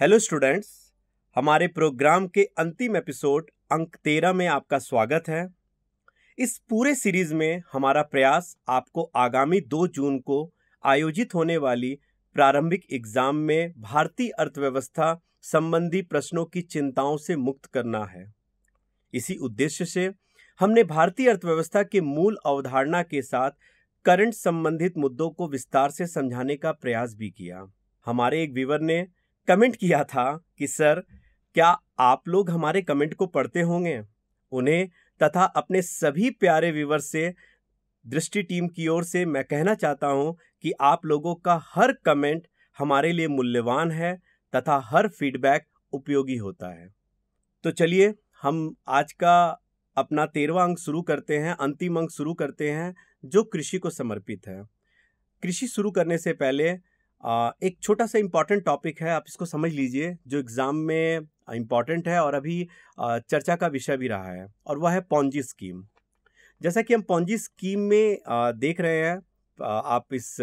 Hello students हमारे programme के अंतिम एपिसोड अंक तेरह में आपका स्वागत है। इस पूरे सीरीज़ में हमारा प्रयास आपको आगामी दो जून को आयोजित होने वाली प्रारंभिक एग्ज़ाम में भारतीय अर्थव्यवस्था संबंधी प्रश्नों की चिंताओं से मुक्त करना है। इसी उद्देश्य से हमने भारतीय अर्थव्यवस्था के मूल अवधारणा के साथ करंट संबंधित मुद्दों को विस्तार से समझाने का प्रयास भी किया। हमारे एक व्यूवर ने कमेंट किया था कि, सर, क्या आप लोग हमारे कमेंट को पढ़ते होंगे? उन्हें तथा अपने सभी प्यारे व्यूवर से, दृष्टि टीम की ओर से मैं कहना चाहता हूँ कि आप लोगों का हर कमेंट हमारे लिए मूल्यवान है तथा हर फीडबैक उपयोगी होता है। तो चलिए, हम आज का अपना तेरवा अंक शुरू करते हैं, अंतिम अंक शुरू करते हैं, जो कृषि को समर्पित है। कृषि शुरू करने से पहले एक छोटा सा इंपॉर्टेंट टॉपिक है, आप इसको समझ लीजिए, जो एग्ज़ाम में इंपॉर्टेंट है और अभी चर्चा का विषय भी रहा है, और वह है पॉन्जी स्कीम जैसा कि हम पॉन्जी स्कीम में देख रहे हैं आप इस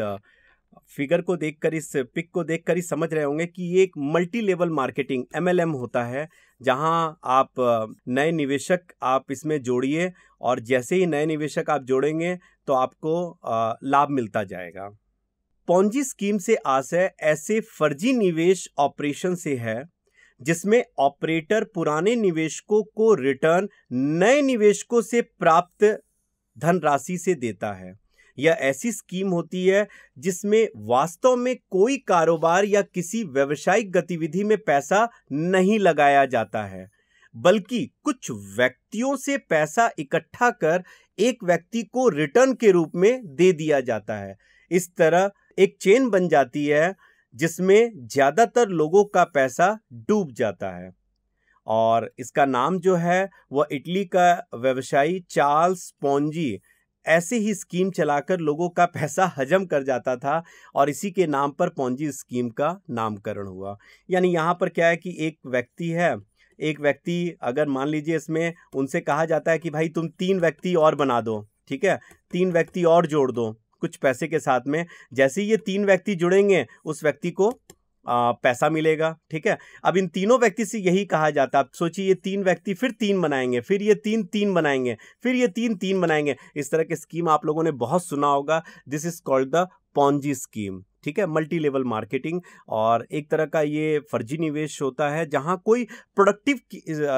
फिगर को देखकर, इस पिक को देखकर ही समझ रहे होंगे कि ये एक मल्टी लेवल मार्केटिंग एमएलएम होता है, जहाँ आप नए निवेशक आप इसमें जोड़िए, और जैसे ही नए निवेशक आप जोड़ेंगे तो आपको लाभ मिलता जाएगा। पॉन्जी स्कीम से आशय ऐसे फर्जी निवेश ऑपरेशन से है, जिसमें ऑपरेटर पुराने निवेशकों को रिटर्न नए निवेशकों से प्राप्त धनराशि से देता है। यह ऐसी स्कीम होती है, जिसमें वास्तव में कोई कारोबार या किसी व्यवसायिक गतिविधि में पैसा नहीं लगाया जाता है, बल्कि कुछ व्यक्तियों से पैसा इकट्ठा कर एक व्यक्ति को रिटर्न के रूप में दे दिया जाता है। इस तरह एक चेन बन जाती है, जिसमें ज़्यादातर लोगों का पैसा डूब जाता है। और इसका नाम जो है, वह इटली का व्यवसायी चार्ल्स पोंजी ऐसे ही स्कीम चलाकर लोगों का पैसा हजम कर जाता था और इसी के नाम पर पौंजी स्कीम का नामकरण हुआ। यानी यहाँ पर क्या है कि एक व्यक्ति है, एक व्यक्ति अगर मान लीजिए इसमें उनसे कहा जाता है कि भाई तुम तीन व्यक्ति और बना दो, ठीक है? तीन व्यक्ति और जोड़ दो। कुछ पैसे के साथ में जैसे ही ये तीन व्यक्ति जुड़ेंगे उस व्यक्ति को आ, पैसा मिलेगा ठीक है? अब इन तीनों व्यक्ति से यही कहा जाता है आप सोचिए ये तीन व्यक्ति फिर तीन बनाएँगे फिर ये तीन तीन बनाएँगे फिर ये तीन तीन बनाएँगे। इस तरह की स्कीम आप लोगों ने बहुत सुना होगा this is called the Ponzi scheme ठीक है मल्टी लेवल मार्केटिंग और एक तरह का ये फर्जी निवेश होता है, जहाँ कोई प्रोडक्टिव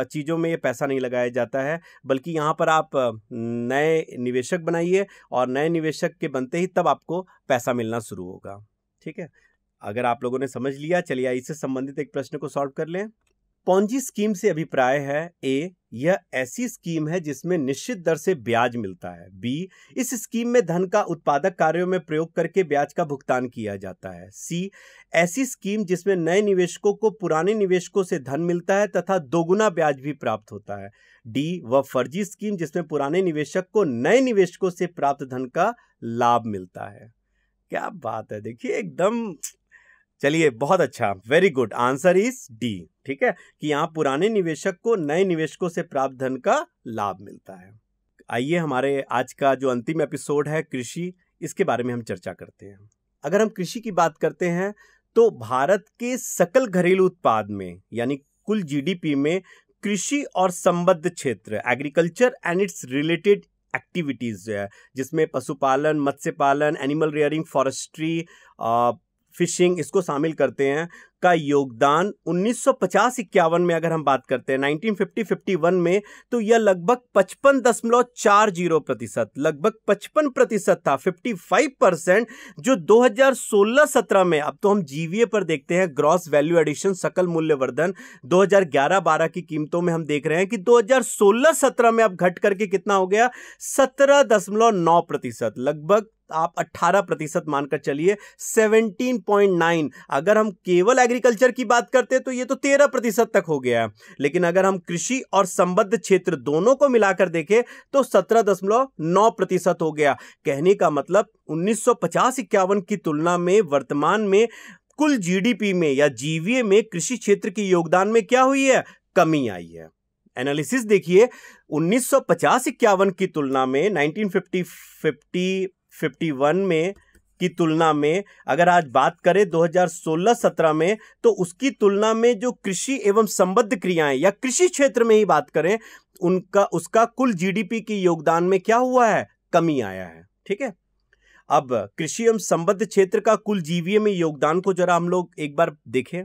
चीज़ों में ये पैसा नहीं लगाया जाता है, बल्कि यहाँ पर आप नए निवेशक बनाइए और नए निवेशक के बनते ही तब आपको पैसा मिलना शुरू होगा। ठीक है? अगर आप लोगों ने समझ लिया, चलिए इससे संबंधित एक प्रश्न को सॉल्व कर लें। पॉन्जी स्कीम से अभिप्राय है ए यह ऐसी स्कीम है जिसमें निश्चित दर से ब्याज मिलता है। बी इस स्कीम में धन का उत्पादक कार्यों में प्रयोग करके ब्याज का भुगतान किया जाता है। सी ऐसी स्कीम जिसमें नए निवेशकों को पुराने निवेशकों से धन मिलता है तथा दोगुना ब्याज भी प्राप्त होता है। डी वह फर्जी स्कीम जिसमें पुराने निवेशक को नए निवेशकों से प्राप्त धन का लाभ मिलता है। क्या बात है, देखिए एकदम चलिए, बहुत अच्छा। Very good answer is D ठीक है? कि यहाँ पुराने निवेशक को नए निवेशकों से प्राप्त धन का लाभ मिलता है। आइए हमारे आज का जो अंतिम एपिसोड है कृषि, इसके बारे में हम चर्चा करते हैं। अगर हम कृषि की बात करते हैं तो भारत के सकल घरेलू उत्पाद में, यानी कुल जीडीपी में कृषि और संबद्ध क्षेत्र agriculture and its related activities जो है, जिसमें पशुपालन मत्स्य पालन एनिमल रेयरिंग फॉरेस्ट्री फिशिंग इसको शामिल करते हैं, का योगदान 1950 इक्यावन में अगर हम बात करते हैं 1950-51 में तो यह लगभग पचपन दशमलव चार ज़ीरो प्रतिशत, लगभग पचपन प्रतिशत था 55 परसेंट जो 2016-17 में। अब तो हम जीवीए पर देखते हैं, ग्रॉस वैल्यू एडिशन, सकल मूल्य वर्धन 2011-12 की कीमतों में हम देख रहे हैं कि 2016-17 में अब घट करके कितना हो गया, सत्रह दशमलव नौ प्रतिशत, लगभग आप 18 प्रतिशत मानकर चलिए 17.9 अगर हम केवल एग्रीकल्चर की बात करते तो ये तो 13 प्रतिशत तक हो गया लेकिन अगर हम कृषि और संबद्ध क्षेत्र दोनों को मिलाकर देखें तो 17.9 प्रतिशत हो गया। कहने का मतलब 1950 इक्यावन की तुलना में वर्तमान में कुल जीडीपी में या जीवीए में कृषि क्षेत्र के योगदान में क्या हुई है? कमी आई है। एनालिसिस देखिए 1950 इक्यावन की तुलना में 1950 50 51 में की तुलना में अगर आज बात करें 2016-17 में तो उसकी तुलना में जो कृषि एवं संबद्ध क्रियाएँ या कृषि क्षेत्र में ही बात करें, उनका, उसका कुल जीडीपी के योगदान में क्या हुआ है? कमी आया है, ठीक है? अब कृषि एवं संबद्ध क्षेत्र का कुल जीवीए में योगदान को जरा हम लोग एक बार देखें।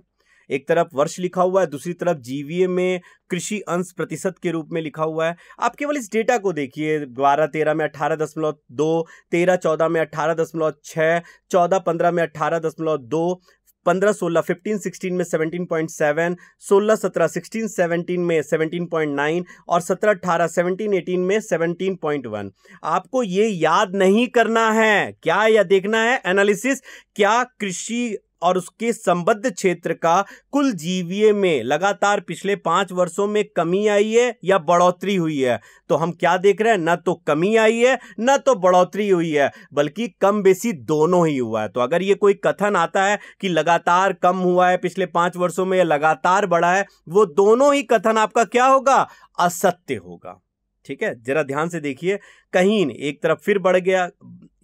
एक तरफ़ वर्ष लिखा हुआ है, दूसरी तरफ़ जीवीए में कृषि अंश प्रतिशत के रूप में लिखा हुआ है। आप केवल इस डेटा को देखिए, बारह, तेरह में अठारह दशमलव दो, तेरह, चौदह में अठारह दशमलव छः चौदह, पंद्रह में अठारह दशमलव दो, पंद्रह, सोलह फिफ्टीन सिक्सटीन में सेवनटीन पॉइंट सेवन सोलह, सत्रह सिक्सटीन सेवनटीन में सेवनटीन पॉइंट नाइन और सत्रह, अठारह सेवनटीन एटीन में सेवनटीन पॉइंट वन आपको ये याद नहीं करना है। क्या या देखना है? एनालिसिस क्या कृषि और उसके संबद्ध क्षेत्र का कुल जीवीए में लगातार पिछले पाँच वर्षों में कमी आई है या बढ़ोतरी हुई है? तो हम क्या देख रहे हैं? न तो कमी आई है, न तो बढ़ोतरी हुई है, बल्कि कम बेसी दोनों ही हुआ है। तो अगर ये कोई कथन आता है कि लगातार कम हुआ है पिछले पाँच वर्षों में या लगातार बढ़ा है, वो दोनों ही कथन आपका क्या होगा? असत्य होगा। ठीक है? जरा ध्यान से देखिए। कहीं एक तरफ़ फिर बढ़ गया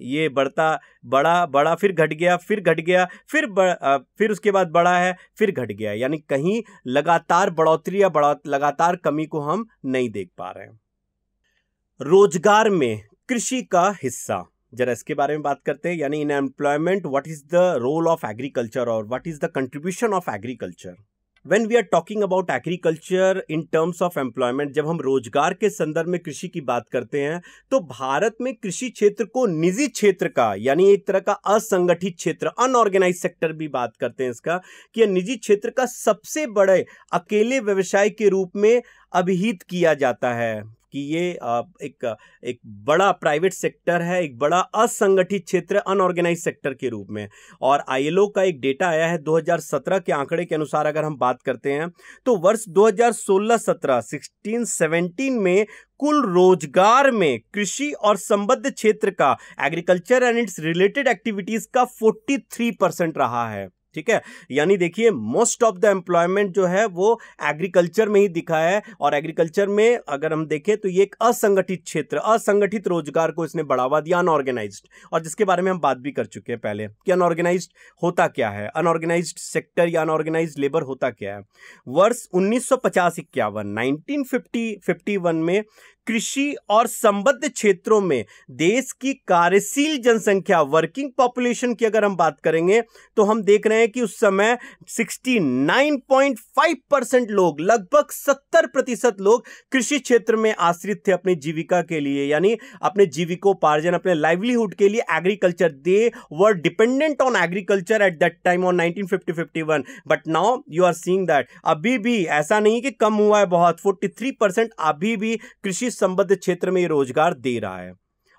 ये बढ़ता बड़ा बड़ा फिर घट गया फिर घट गया फिर बढ़, फिर उसके बाद बड़ा है फिर घट गया। यानी कहीं लगातार बढ़ोतरी या बढ़ा लगातार कमी को हम नहीं देख पा रहे हैं। रोज़गार में कृषि का हिस्सा। जरा इसके बारे में बात करते हैं। यानी in employment what is the role of agriculture और what is the contribution of agriculture when we are talking about agriculture in terms of employment जब हम रोज़गार के संदर्भ में कृषि की बात करते हैं तो भारत में कृषि क्षेत्र को निजी क्षेत्र का, यानी एक तरह का असंगठित क्षेत्र अनऑर्गेनाइज सेक्टर भी बात करते हैं इसका, कि निजी क्षेत्र का सबसे बड़े अकेले व्यवसाय के रूप में अभिहित किया जाता है। कि ये एक एक बड़ा प्राइवेट सेक्टर है, एक बड़ा असंगठित क्षेत्र अनऑर्गेनाइज सेक्टर के रूप में। और आईएलओ का एक डेटा आया है 2017 के आंकड़े के अनुसार अगर हम बात करते हैं तो वर्ष 2016-17 16-17 में कुल रोज़गार में कृषि और संबद्ध क्षेत्र का agriculture and its related activities का 43 परसेंट रहा है। ठीक है? यानी देखिए मोस्ट ऑफ़ द एम्प्लॉयमेंट जो है, वो एग्रीकल्चर में ही दिखा है और एग्रीकल्चर में अगर हम देखें तो ये एक असंगठित क्षेत्र, असंगठित रोज़गार को इसने बढ़ावा दिया अनऑर्गेनाइज और जिसके बारे में हम बात भी कर चुके हैं पहले कि अनऑर्गेनाइज होता क्या है? अनऑर्गेनाइज सेक्टर या अनऑर्गेनाइज लेबर होता क्या है? वर्ष उन्नीस सौ पचास में कृषि और संबद्ध क्षेत्रों में देश की कार्यशील जनसंख्या वर्किंग पॉपुलेशन की अगर हम बात करेंगे तो हम देख रहे हैं कि उस समय 69.5 परसेंट लोग, लगभग 70 प्रतिशत लोग कृषि क्षेत्र में आश्रित थे अपनी जीविका के लिए, यानी अपने जीविकोपार्जन, अपने लाइवलीहुड के लिए agriculture they were dependent on agriculture at that time on 1950-51 but now you are seeing that अभी भी ऐसा नहीं कि कम हुआ है बहुत 43 परसेंट अभी भी कृषि संबद्ध क्षेत्र में रोज़गार दे रहा है।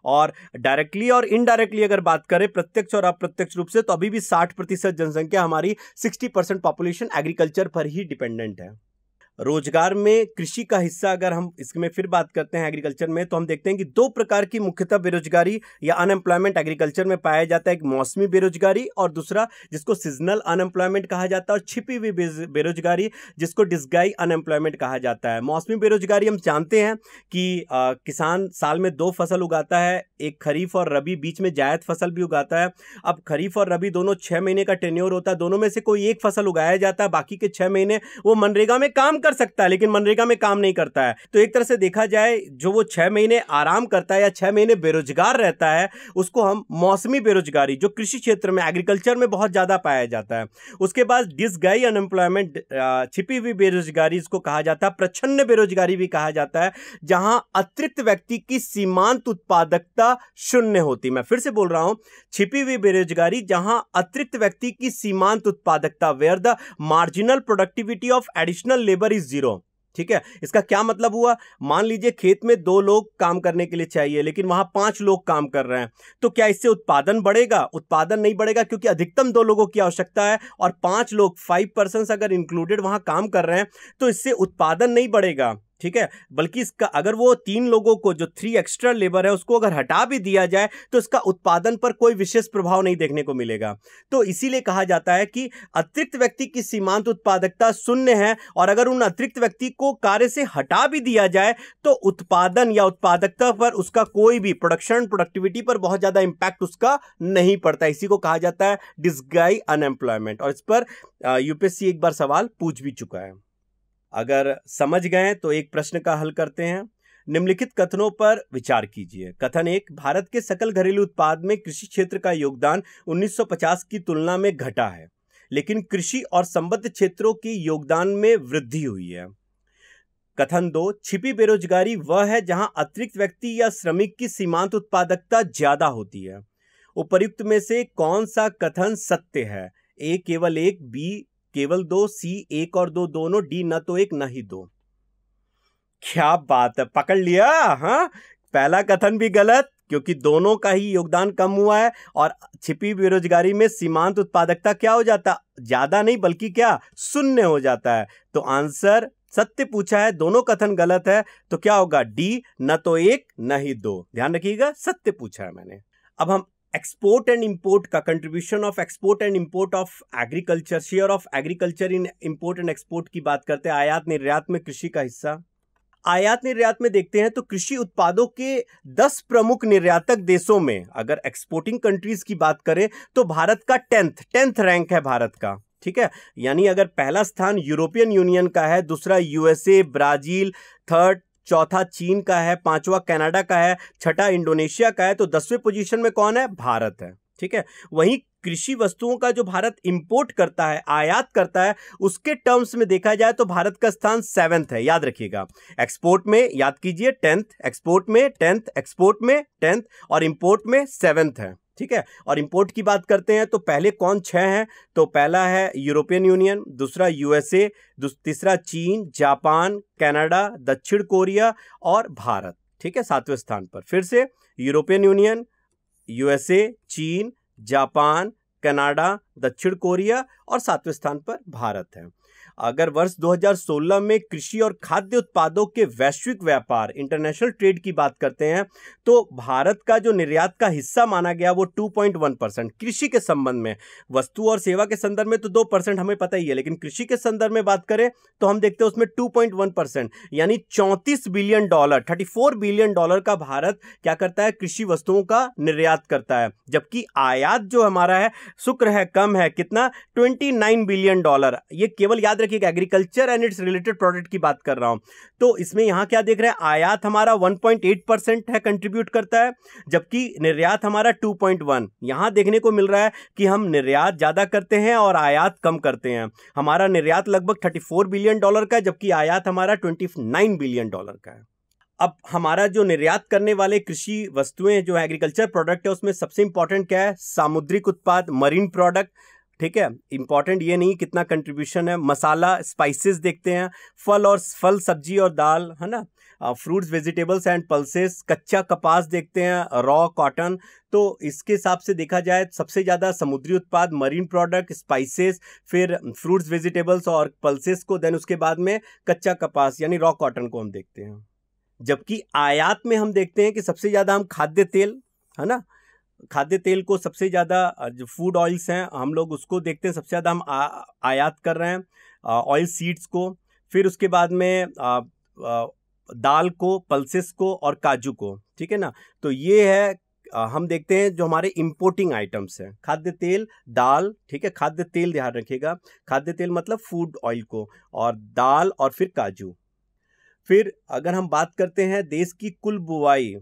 और डायरेक्टली और इनडायरेक्टली अगर बात करें, प्रत्यक्ष और अप्रत्यक्ष रूप से तो अभी भी 60 प्रतिशत जनसंख्या हमारी 60 परसेंट पॉपुलेशन एग्रीकल्चर पर ही डिपेंडेंट है। रोज़गार में कृषि का हिस्सा अगर हम इसमें फिर बात करते हैं एग्रीकल्चर में तो हम देखते हैं कि दो प्रकार की मुख्यतः बेरोजगारी या अनएम्प्लॉयमेंट एग्रीकल्चर में पाया जाता है। एक मौसमी बेरोजगारी और दूसरा जिसको सीजनल अनएम्प्लॉयमेंट कहा जाता है और छिपी हुई बेरोजगारी जिसको डिस्गाई अनएम्प्लॉयमेंट कहा जाता है। मौसमी बेरोजगारी हम जानते हैं कि आ, किसान साल में दो फ़सल उगाता है एक खरीफ और रबी बीच में जायद फ़सल भी उगाता है। अब खरीफ और रबी दोनों छः महीने का टेन्योर होता है दोनों में से कोई एक फ़सल उगाया जाता है बाकी के छः महीने वो मनरेगा में काम कर सकता है, लेकिन मनरेगा में काम नहीं करता है। तो एक तरह से देखा जाए, जो वो छह महीने आराम करता है या छह महीने बेरोजगार रहता है, उसको हम मौसमी बेरोजगारी, जो कृषि क्षेत्र में, एग्रीकल्चर में बहुत ज़्यादा पाया जाता है। उसके बाद डिसगाई अनएम्प्लॉयमेंट छिपी हुई बेरोजगारी इसको कहा जाता है, प्रच्छन्न बेरोजगारी भी कहा जाता है, जहाँ अतिरिक्त व्यक्ति की सीमांत उत्पादकता शून्य होती। मैं फिर से बोल रहा हूँ, छिपी हुई बेरोजगारी, जहाँ अतिरिक्त व्यक्ति की सीमांत उत्पादकता where the marginal productivity of additional labour is zero. ठीक है? इसका क्या मतलब हुआ? मान लीजिए खेत में दो लोग काम करने के लिए चाहिए, लेकिन वहाँ पाँच लोग काम कर रहे हैं तो क्या इससे उत्पादन बढ़ेगा? उत्पादन नहीं बढ़ेगा क्योंकि अधिकतम दो लोगों की आवश्यकता है और पाँच लोग फाइव पर्सन अगर इंक्लूडेड वहाँ काम कर रहे हैं तो इससे उत्पादन नहीं बढ़ेगा। ठीक है? बल्कि इसका अगर वो तीन लोगों को, जो थ्री एक्स्ट्रा लेबर है, उसको अगर हटा भी दिया जाए तो इसका उत्पादन पर कोई विशेष प्रभाव नहीं देखने को मिलेगा। तो इसीलिए कहा जाता है कि अतिरिक्त व्यक्ति की सीमांत उत्पादकता शून्य है, और अगर उन अतिरिक्त व्यक्ति को कार्य से हटा भी दिया जाए तो उत्पादन या उत्पादकता पर उसका कोई भी प्रोडक्शन प्रोडक्टिविटी पर बहुत ज़्यादा इंपैक्ट उसका नहीं पड़ता। इसी को कहा जाता है डिस्गाई अनएम्प्लॉयमेंट और इस पर यूपीएससी एक बार सवाल पूछ भी चुका है। अगर समझ गए तो एक प्रश्न का हल करते हैं। निम्नलिखित कथनों पर विचार कीजिए। कथन एक, भारत के सकल घरेलू उत्पाद में कृषि क्षेत्र का योगदान 1950 की तुलना में घटा है, लेकिन कृषि और संबद्ध क्षेत्रों की योगदान में वृद्धि हुई है। कथन दो, छिपी बेरोजगारी वह है जहाँ अतिरिक्त व्यक्ति या श्रमिक की सीमांत उत्पादकता ज़्यादा होती है। उपर्युक्त में से कौन सा कथन सत्य है? ए केवल एक, बी केवल दो सी, एक और दो, दोनों डी, न तो एक, न ही दो। क्या बात है, पकड़ लिया हाँ? पहला कथन भी गलत, क्योंकि दोनों का ही योगदान कम हुआ है, और छिपी बेरोजगारी में सीमांत उत्पादकता क्या हो जाता? ज़्यादा नहीं, बल्कि क्या? शून्य हो जाता है। तो आंसर, सत्य पूछा है, दोनों कथन गलत है तो क्या होगा? डी, न तो एक, न ही दो। ध्यान रखिएगा, सत्य पूछा है मैंने। अब हम एक्सपोर्ट एंड इंपोर्ट का contribution of export and import of agriculture share of agriculture in import and export की बात करते हैं, आयात निर्यात में कृषि का हिस्सा। आयात निर्यात में देखते हैं तो कृषि उत्पादों के 10 प्रमुख निर्यातक देशों में, अगर एक्सपोर्टिंग कंट्रीज़ की बात करें तो भारत का टेंथ टेंथ रैंक है भारत का, ठीक है? यानी अगर पहला स्थान यूरोपियन यूनियन का है, दूसरा यूएसए, ब्राज़ील थर्ड चौथा चीन का है, पांचवा कनाडा का है, छठा इंडोनेशिया का है तो दसवें पोजीशन में कौन है? भारत है, ठीक है? वहीं कृषि वस्तुओं का जो भारत इंपोर्ट करता है, आयात करता है, उसके टर्म्स में देखा जाए तो भारत का स्थान सेवेंथ है, याद रखिएगा। एक्सपोर्ट में, याद कीजिए टेंथ एक्सपोर्ट में टेंथ एक्सपोर्ट में टेंथ और इंपोर्ट में सेवेंथ है। ठीक है? और इंपोर्ट की बात करते हैं तो पहले कौन छह हैं? तो पहला है यूरोपियन यूनियन दूसरा यूएसए तीसरा चीन, जापान, कनाडा, दक्षिण कोरिया और भारत। ठीक है? सातवें स्थान पर। फिर से यूरोपियन यूनियन यूएसए चीन, जापान, कनाडा, दक्षिण कोरिया और सातवें स्थान पर भारत है। अगर वर्ष 2016 में कृषि और खाद्य उत्पादों के वैश्विक व्यापार इंटरनेशनल ट्रेड की बात करते हैं तो भारत का जो निर्यात का हिस्सा माना गया वो 2.1 परसेंट कृषि के संबंध में, वस्तु और सेवा के संदर्भ में तो दो परसेंट हमें पता ही है, लेकिन कृषि के संदर्भ में बात करें तो हम देखते हैं उसमें टू परसेंट यानी चौंतीस billion dollar thirty billion dollar का भारत क्या करता है? कृषि वस्तुओं का निर्यात करता है, जबकि आयात जो हमारा है, शुक्र है, कम है, कितना? ट्वेंटी बिलियन डॉलर ये केवल याद रखिएगा agriculture and its related product की बात कर रहा हूँ। तो इसमें यहाँ क्या देख रहे हैं? आयात हमारा 1.8 परसेंट है कंट्रीब्यूट करता है, जबकि निर्यात हमारा 2.1 यहाँ देखने को मिल रहा है कि हम निर्यात ज़्यादा करते हैं और आयात कम करते हैं। हमारा निर्यात लगभग 34 बिलियन डॉलर का है, जबकि आयात हमारा 29 बिलियन डॉलर का है। अब हमारा जो निर्यात करने वाले कृषि वस्तुएँ, जो एग्रीकल्चर प्रोडक्ट है, उसमें सबसे इंपॉर्टेंट क्या है? सामुद्रिक उत्पाद मरीन प्रोडक्ट ठीक है? इंपॉर्टेंट ये नहीं कितना कंट्रीब्यूशन है। मसाला स्पाइसेस देखते हैं। फल और फल, सब्ज़ी और दाल, है ना? फ्रूट्स वेजिटेबल्स एंड पल्सेस कच्चा कपास देखते हैं रॉ कॉटन तो इसके हिसाब से देखा जाए, सबसे ज़्यादा समुद्री उत्पाद मरीन प्रोडक्ट स्पाइसेस फिर फ्रूट्स वेजिटेबल्स और पल्सेस को देन उसके बाद में कच्चा कपास, यानी रॉ कॉटन को हम देखते हैं। जबकि आयात में हम देखते हैं कि सबसे ज़्यादा हम खाद्य तेल, है ना? खाद्य तेल को सबसे ज़्यादा जो फ़ूड ऑयल्स हैं हम लोग उसको देखते हैं सबसे ज़्यादा हम आ, आयात कर रहे हैं ऑयल सीड्स को। फिर उसके बाद में आ, आ, दाल को पल्सेस को और काजू को ठीक है ना? तो ये है हम देखते हैं जो हमारे इंपोर्टिंग आइटम्स हैं। खाद्य तेल दाल ठीक है? खाद्य तेल ध्यान रखिएगा। खाद्य तेल मतलब फ़ूड ऑयल को और दाल और फिर काजू। फिर अगर हम बात करते हैं देश की कुल बुआई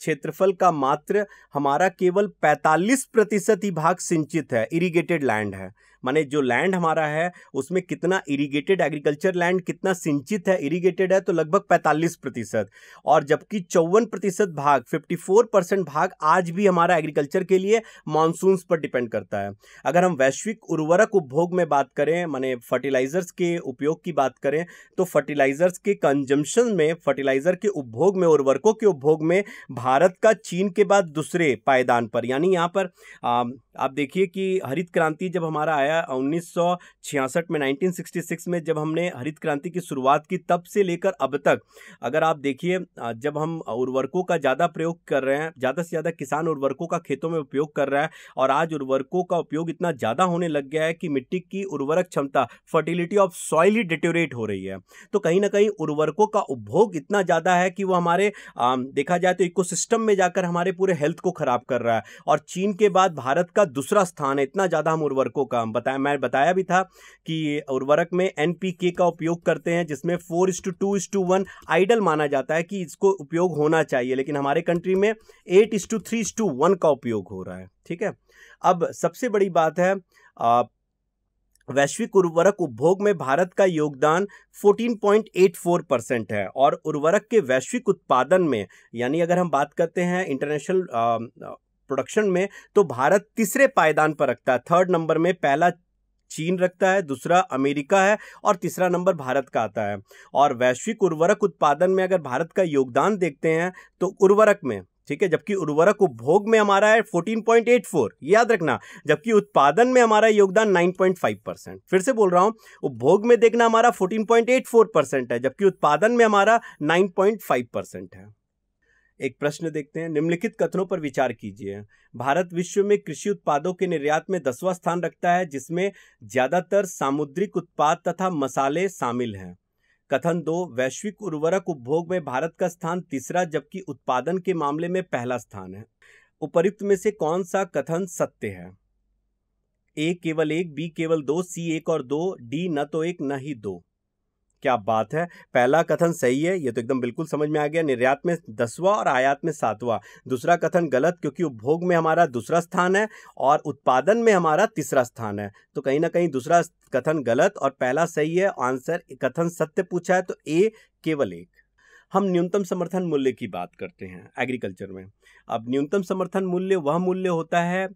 क्षेत्रफल का मात्र हमारा केवल 45 प्रतिशत ही भाग सिंचित है इरिगेटेड लैंड है। माने जो लैंड हमारा है उसमें कितना इरिगेटेड एग्रीकल्चर लैंड कितना सिंचित है इरिगेटेड है तो लगभग 45 प्रतिशत। और जबकि चौवन प्रतिशत भाग 54 परसेंट भाग आज भी हमारा एग्रीकल्चर के लिए मानसून पर डिपेंड करता है। अगर हम वैश्विक उर्वरक उपभोग में बात करें माने फर्टिलाइजर्स के उपयोग की बात करें तो फर्टिलाइजर्स के कंजम्पशन में फर्टिलाइज़र के उपभोग में उर्वरकों के उपभोग में भारत का चीन के बाद दूसरे पायदान पर यानी यहाँ पर आ, आप देखिए कि हरित क्रांति जब हमारा आया है, उन्नीस में 1966 में जब हमने हरित क्रांति की शुरुआत की, तब से लेकर अब तक। अगर आप देखिए जब हम उर्वरकों का ज़्यादा प्रयोग कर रहे हैं, ज़्यादा से ज़्यादा किसान उर्वरकों का खेतों में उपयोग कर रहा है, और आज उर्वरकों का उपयोग इतना ज़्यादा होने लग गया है कि मिट्टी की उर्वरक क्षमता फर्टिलिटी ऑफ़ सॉइल ही डिटोरेट हो रही है। तो कहीं ना कहीं उर्वरकों का उपभोग इतना ज़्यादा है कि वो हमारे देखा जाए तो इकोसिस्टम में जाकर हमारे पूरे हेल्थ को ख़राब कर रहा है। और चीन के बाद भारत का दूसरा स्थान है, इतना ज़्यादा हम उर्वरकों का बताया, मैं बताया भी था कि उर्वरक में एनपीके का उपयोग करते हैं, जिसमें four is to two is to one ideal माना जाता है कि इसको उपयोग होना चाहिए, लेकिन हमारे कंट्री में eight is to three is to one का उपयोग हो रहा है, ठीक है? अब सबसे बड़ी बात है वैश्विक उर्वरक उपभोग में भारत का योगदान 14.84 परसेंट है और उर्वरक के वैश्विक उत्पादन में, यानी अगर हम बात करते हैं इंटरनेशनल प्रोडक्शन में तो भारत तीसरे पायदान पर रखता है। थर्ड नंबर में पहला चीन रखता है, दूसरा अमेरिका है और तीसरा नंबर भारत का आता है। और वैश्विक उर्वरक उत्पादन में अगर भारत का योगदान देखते हैं तो उर्वरक में, ठीक है, जबकि उर्वरक उपभोग में हमारा है 14.84 याद रखना, जबकि उत्पादन में हमारा योगदान 9.5 परसेंट फिर से बोल रहा हूँ, उपभोग में देखना हमारा 14.84 परसेंट है, जबकि उत्पादन में हमारा 9.5 परसेंट है। एक प्रश्न देखते हैं। निम्नलिखित कथनों पर विचार कीजिए। भारत विश्व में कृषि उत्पादों के निर्यात में दसवां स्थान रखता है, जिसमें ज़्यादातर सामुद्रिक उत्पाद तथा मसाले शामिल हैं। कथन दो, वैश्विक उर्वरक उपभोग में भारत का स्थान तीसरा, जबकि उत्पादन के मामले में पहला स्थान है। उपयुक्त में से कौन सा कथन सत्य है? ए केवल एक, बी केवल दो, सी एक और दो, डी न तो एक, न ही दो। क्या बात है? पहला कथन सही है, ये तो एकदम बिल्कुल समझ में आ गया। निर्यात में दसवां और आयात में सातवां। दूसरा कथन गलत, क्योंकि उपभोग में हमारा दूसरा स्थान है और उत्पादन में हमारा तीसरा स्थान है। तो कहीं ना कहीं दूसरा कथन गलत और पहला सही है, आंसर, कथन सत्य पूछा है तो ए केवल एक। हम न्यूनतम समर्थन मूल्य की बात करते हैं, एग्रीकल्चर में। अब न्यूनतम समर्थन मूल्य वह मूल्य होता है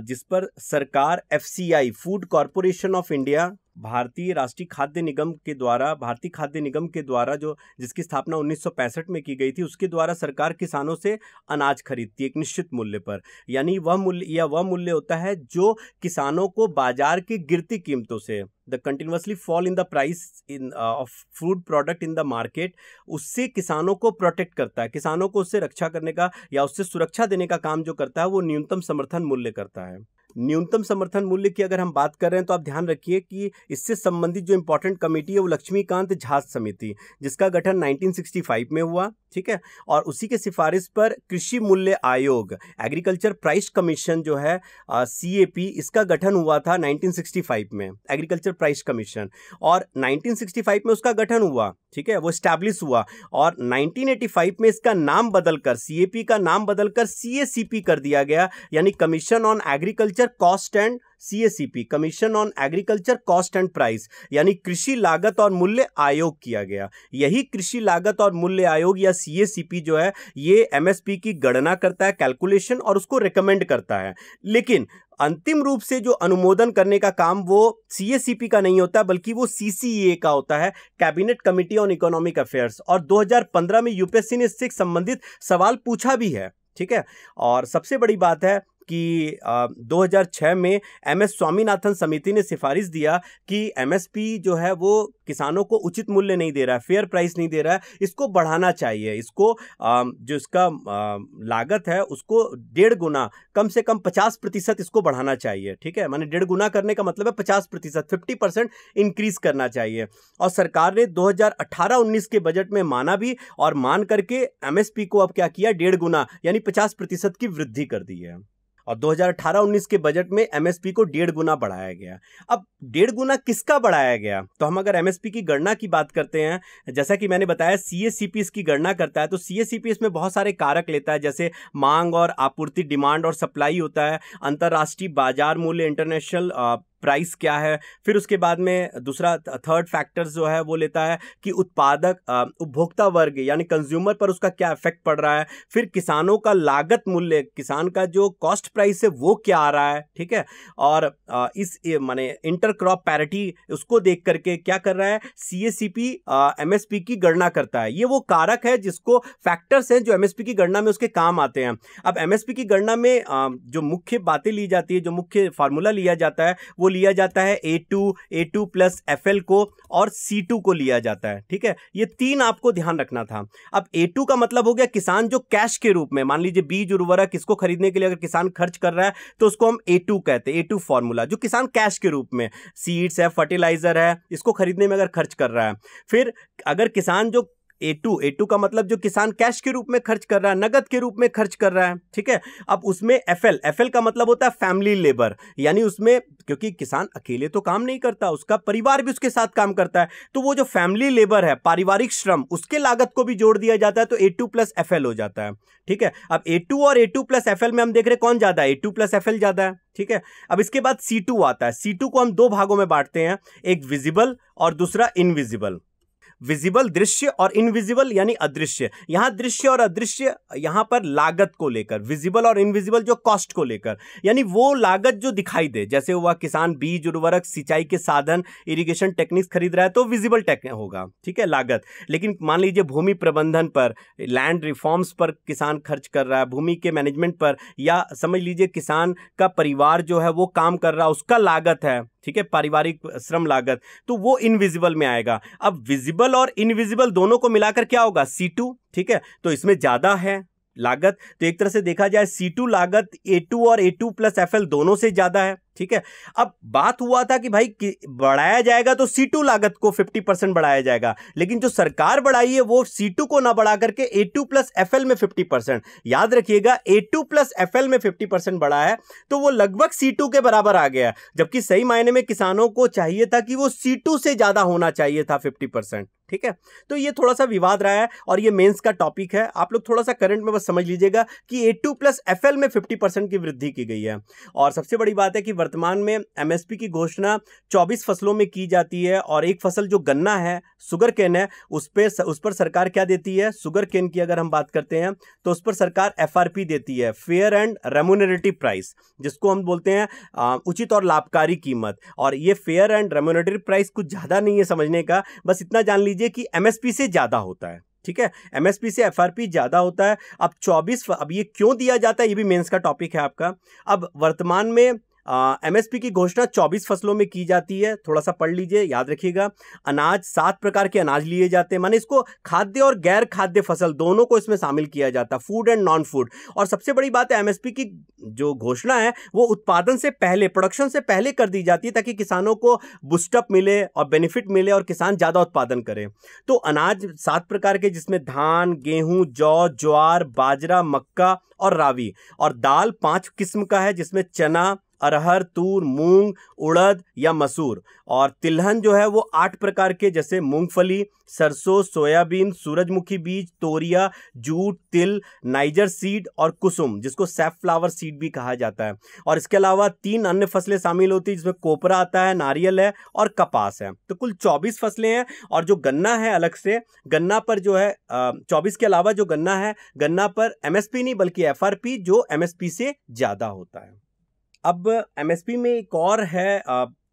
जिस पर सरकार FCI food corporation of India भारतीय राष्ट्रीय खाद्य निगम के द्वारा, भारतीय खाद्य निगम के द्वारा जो, जिसकी स्थापना 1965 में की गई थी, उसके द्वारा सरकार किसानों से अनाज खरीदती है एक निश्चित मूल्य पर। यानी वह मूल्य, या वह मूल्य होता है जो किसानों को बाज़ार की गिरती कीमतों से the continuously fall in the price in of food product in the market उससे किसानों को प्रोटेक्ट करता है। किसानों को उससे रक्षा करने का, या उससे सुरक्षा देने का काम जो करता है वो न्यूनतम समर्थन मूल्य करता है। न्यूनतम समर्थन मूल्य की अगर हम बात कर रहे हैं तो आप ध्यान रखिए कि इससे संबंधित जो इंपॉर्टेंट कमेटी है, वो लक्ष्मीकांत झाज समिति, जिसका गठन 1965 में हुआ, ठीक है? और उसी के सिफारिश पर कृषि मूल्य आयोग एग्रीकल्चर प्राइस कमीशन जो है सी ए पी इसका गठन हुआ था 1965 में एग्रीकल्चर प्राइस कमीशन और 1965 में उसका गठन हुआ, ठीक है? वो स्टैब्लिश हुआ। और 1985 में इसका नाम बदलकर सी का नाम बदलकर सी कर दिया गया, यानी commission on agriculture cost and C commission on agriculture cost and price यानी कृषि लागत और मूल्य आयोग किया गया। यही कृषि लागत और मूल्य आयोग या सी जो है, ये एमएसपी की गणना करता है कैलकुलेशन और उसको रिकमेंड करता है। लेकिन अंतिम रूप से जो अनुमोदन करने का काम वो सीएससीपी का नहीं होता, बल्कि वो सीसीए का होता है cabinet committee on economic affairs और 2015 में यूपीएससी ने इससे संबंधित सवाल पूछा भी है, ठीक है? और सबसे बड़ी बात है कि 2006 में एम एस स्वामीनाथन समिति ने सिफारिश दिया कि एमएसपी जो है वो किसानों को उचित मूल्य नहीं दे रहा है, फेयर प्राइस नहीं दे रहा है, इसको बढ़ाना चाहिए। इसको जो इसका लागत है उसको डेढ़ गुना, कम से कम पचास प्रतिशत इसको बढ़ाना चाहिए, ठीक है? माने डेढ़ गुना करने का मतलब है पचास प्रतिशत, फिफ्टी परसेंट इंक्रीज करना चाहिए। और सरकार ने 2018-19 के बजट में माना भी और मान करके एमएसपी को अब क्या किया? डेढ़ गुना, यानी पचास प्रतिशत की वृद्धि कर दी है। और 2018-19 के बजट में एमएसपी को डेढ़ गुना बढ़ाया गया। अब डेढ़ गुना किसका बढ़ाया गया? तो हम अगर एमएसपी की गणना की बात करते हैं, जैसा कि मैंने बताया सीएससीपी इसकी गणना करता है तो सीएससीपी इसमें बहुत सारे कारक लेता है, जैसे मांग और आपूर्ति, डिमांड और सप्लाई होता है, अंतर्राष्ट्रीय बाज़ार मूल्य, इंटरनेशनल प्राइस क्या है? फिर उसके बाद में दूसरा थर्ड फैक्टर्स जो है वो लेता है कि उत्पादक उपभोक्ता वर्ग यानी कंज्यूमर पर उसका क्या इफ़ेक्ट पड़ रहा है? फिर किसानों का लागत मूल्य, किसान का जो कॉस्ट प्राइस है वो क्या आ रहा है? ठीक है? और इस माने इंटर क्रॉप पैरिटी उसको देख करके क्या कर रहा है? C S C P M S P की गणना करता है। ये वो कारक है जिसको फैक्टर्स हैं जो एम एस पी की गणना में उसके काम आते हैं। अब एम एस पी की गणना में जो मुख्य बातें ली जाती है, जो मुख्य फार्मूला लिया जाता है, वो लिया जाता है A two A two plus F L को और सी टू को लिया जाता है, ठीक है? ये तीन आपको ध्यान रखना था। अब ए टू का मतलब हो गया किसान जो कैश के रूप में, मान लीजिए बीज, उर्वरक इसको खरीदने के लिए अगर किसान खर्च कर रहा है तो उसको हम ए टू कहते हैं ए टू फॉर्मूला जो किसान कैश के रूप में सीड्स है फर्टिलाइज़र है, इसको खरीदने में अगर खर्च कर रहा है। फिर अगर किसान जो ए टू ए टू का मतलब जो किसान कैश के रूप में खर्च कर रहा है, नगद के रूप में खर्च कर रहा है, ठीक है? अब उसमें एफ़ एल एफ़ एल का मतलब होता है फैमिली लेबर यानी उसमें, क्योंकि किसान अकेले तो काम नहीं करता, उसका परिवार भी उसके साथ काम करता है तो वो जो फैमिली लेबर है, पारिवारिक श्रम, उसके लागत को भी जोड़ दिया जाता है तो A two plus F L हो जाता है, ठीक है? अब ए टू और A two plus F L में हम देख रहे कौन ज़्यादा है? A two plus F L ज़्यादा है, ठीक है? अब इसके बाद सी टू आता है सी टू को हम दो भागों में बांटते हैं, एक विजिबल और दूसरा इनविजिबल विजिबल दृश्य और इनविजिबल यानी अदृश्य। यहाँ दृश्य और अदृश्य, यहाँ पर लागत को लेकर विजिबल और इनविजिबल जो कॉस्ट को लेकर, यानी वो लागत जो दिखाई दे, जैसे हुआ किसान बीज उर्वरक, सिंचाई के साधन इरिगेशन टेक्निक्स खरीद रहा है तो विजिबल टेक होगा, ठीक है, लागत। लेकिन मान लीजिए भूमि प्रबंधन पर लैंड रिफॉर्म्स पर किसान खर्च कर रहा है, भूमि के मैनेजमेंट पर, या समझ लीजिए किसान का परिवार जो है वो काम कर रहा है, उसका लागत है। ठीक है, पारिवारिक श्रम लागत तो वो इनविजिबल में आएगा। अब विजिबल और इनविजिबल दोनों को मिलाकर क्या होगा? सी ठीक है? तो इसमें ज़्यादा है लागत। तो एक तरह से देखा जाए सी लागत ए और ए प्लस एफ़ दोनों से ज़्यादा है। ठीक है? अब बात हुआ था कि भाई बढ़ाया जाएगा तो सी टू लागत को 50 परसेंट बढ़ाया जाएगा, लेकिन जो सरकार बढ़ाई है वो सी टू को ना बढ़ा करके A two plus F L में 50 परसेंट याद रखिएगा A two plus F L में 50 परसेंट बढ़ा है तो वो लगभग सी टू के बराबर आ गया, जबकि सही मायने में किसानों को चाहिए था कि वो सी टू से ज़्यादा होना चाहिए था फिफ्टी परसेंट ठीक है? तो ये थोड़ा सा विवाद रहा है और ये मेंस का टॉपिक है। आप लोग थोड़ा सा करंट में बस समझ लीजिएगा कि A two plus F L में फिफ्टी परसेंट की वृद्धि की गई है। और सबसे बड़ी बात है कि वर्तमान में एमएसपी की घोषणा 24 फ़सलों में की जाती है और एक फ़सल जो गन्ना है सुगर केन है, उस पर उस पर सरकार क्या देती है? सुगर केन की अगर हम बात करते हैं तो उस पर सरकार एफआरपी देती है फेयर एंड रेमोनरेटिव प्राइस जिसको हम बोलते हैं उचित और लाभकारी कीमत। और ये फेयर एंड रेमोनरेटिव प्राइस कुछ ज़्यादा नहीं है समझने का, बस इतना जान लीजिए कि एमएसपी से ज़्यादा होता है, ठीक है? एमएसपी से एफआरपी ज़्यादा होता है। अब 24 अब ये क्यों दिया जाता है? ये भी मेंस का टॉपिक है आपका। अब वर्तमान में एमएसपी की घोषणा 24 फ़सलों में की जाती है। थोड़ा सा पढ़ लीजिए, याद रखिएगा। अनाज सात प्रकार के अनाज लिए जाते हैं। माने इसको खाद्य और गैर खाद्य फ़सल दोनों को इसमें शामिल किया जाता है फ़ूड एंड नॉन फ़ूड और सबसे बड़ी बात है एमएसपी की जो घोषणा है, वो उत्पादन से पहले प्रोडक्शन से पहले कर दी जाती है, ताकि किसानों को बुस्टअप मिले और बेनिफिट मिले और किसान ज़्यादा उत्पादन करें। तो अनाज सात प्रकार के, जिसमें धान, गेहूँ, जौ, ज्वार, बाजरा, मक्का और रावी। और दाल पाँच किस्म का है, जिसमें चना अरहर, तूर, मूंग, उड़द या मसूर। और तिलहन जो है वो आठ प्रकार के, जैसे मूंगफली, सरसों, सोयाबीन, सूरजमुखी बीज, तोरिया, जूट, तिल, नाइजर सीड और कुसुम, जिसको सेफ़ फ्लावर सीड भी कहा जाता है। और इसके अलावा तीन अन्य फ़सलें शामिल होती है, जिसमें कोपरा आता है, नारियल है और कपास है। तो कुल चौबीस फ़सलें हैं और जो गन्ना है अलग से, गन्ना पर जो है चौबीस के अलावा जो गन्ना है, गन्ना पर एमएसपी नहीं, बल्कि एफआरपी जो एमएसपी से ज़्यादा होता है। अब एमएसपी में एक और है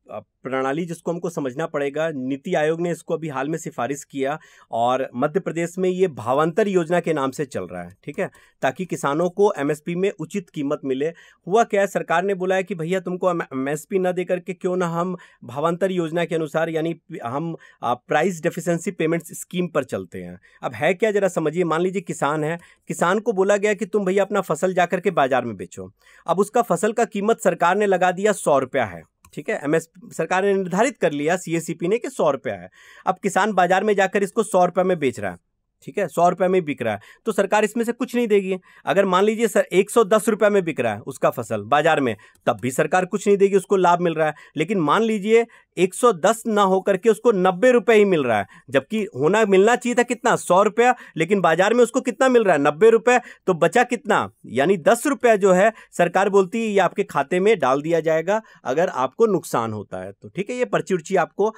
प्रणाली जिसको हमको समझना पड़ेगा, नीति आयोग ने इसको अभी हाल में सिफारिश किया और मध्य प्रदेश में ये भावांतर योजना के नाम से चल रहा है, ठीक है? ताकि किसानों को एमएसपी में उचित कीमत मिले। हुआ क्या है? सरकार ने बोला है कि भैया तुमको एमएसपी न दे करके क्यों ना हम भावांतर योजना के अनुसार यानी हम प्राइस डेफिशिएंसी पेमेंट्स स्कीम पर चलते हैं। अब है क्या? जरा समझिए। मान लीजिए किसान है। किसान को बोला गया कि तुम भैया अपना फ़सल जाकर के बाज़ार में बेचो। अब उसका फ़सल का कीमत सरकार ने लगा दिया सौ रुपया है। ठीक है? एमएस सरकार ने निर्धारित कर लिया सीएसीपी ने कि सौ रुपया है। अब किसान बाज़ार में जाकर इसको सौ रुपये में बेच रहा है, ठीक है? सौ रुपये में बिक रहा है तो सरकार इसमें से कुछ नहीं देगी। अगर मान लीजिए सर, एक सौ दस रुपये में बिक रहा है उसका फ़सल बाज़ार में, तब भी सरकार कुछ नहीं देगी, उसको लाभ मिल रहा है। लेकिन मान लीजिए 110 ना होकर के उसको नब्बे रुपए ही मिल रहा है। जबकि होना मिलना चाहिए था कितना? सौ रुपया। लेकिन बाज़ार में उसको कितना मिल रहा है? नब्बे रुपये तो बचा कितना? यानी दस रुपया जो है, सरकार बोलती है, ये आपके खाते में डाल दिया जाएगा अगर आपको नुकसान होता है। तो ठीक है, ये पर्ची उर्ची आपको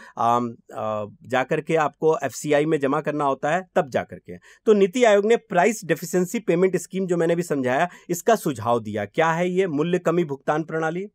जा करके आपको एफसीआई में जमा करना होता है, तब जा करके तो नीति आयोग ने प्राइस डेफिशिएंसी पेमेंट स्कीम जो मैंने भी समझाया, इसका सुझाव दिया। क्या है ये मूल्य कमी भुगतान प्रणाली?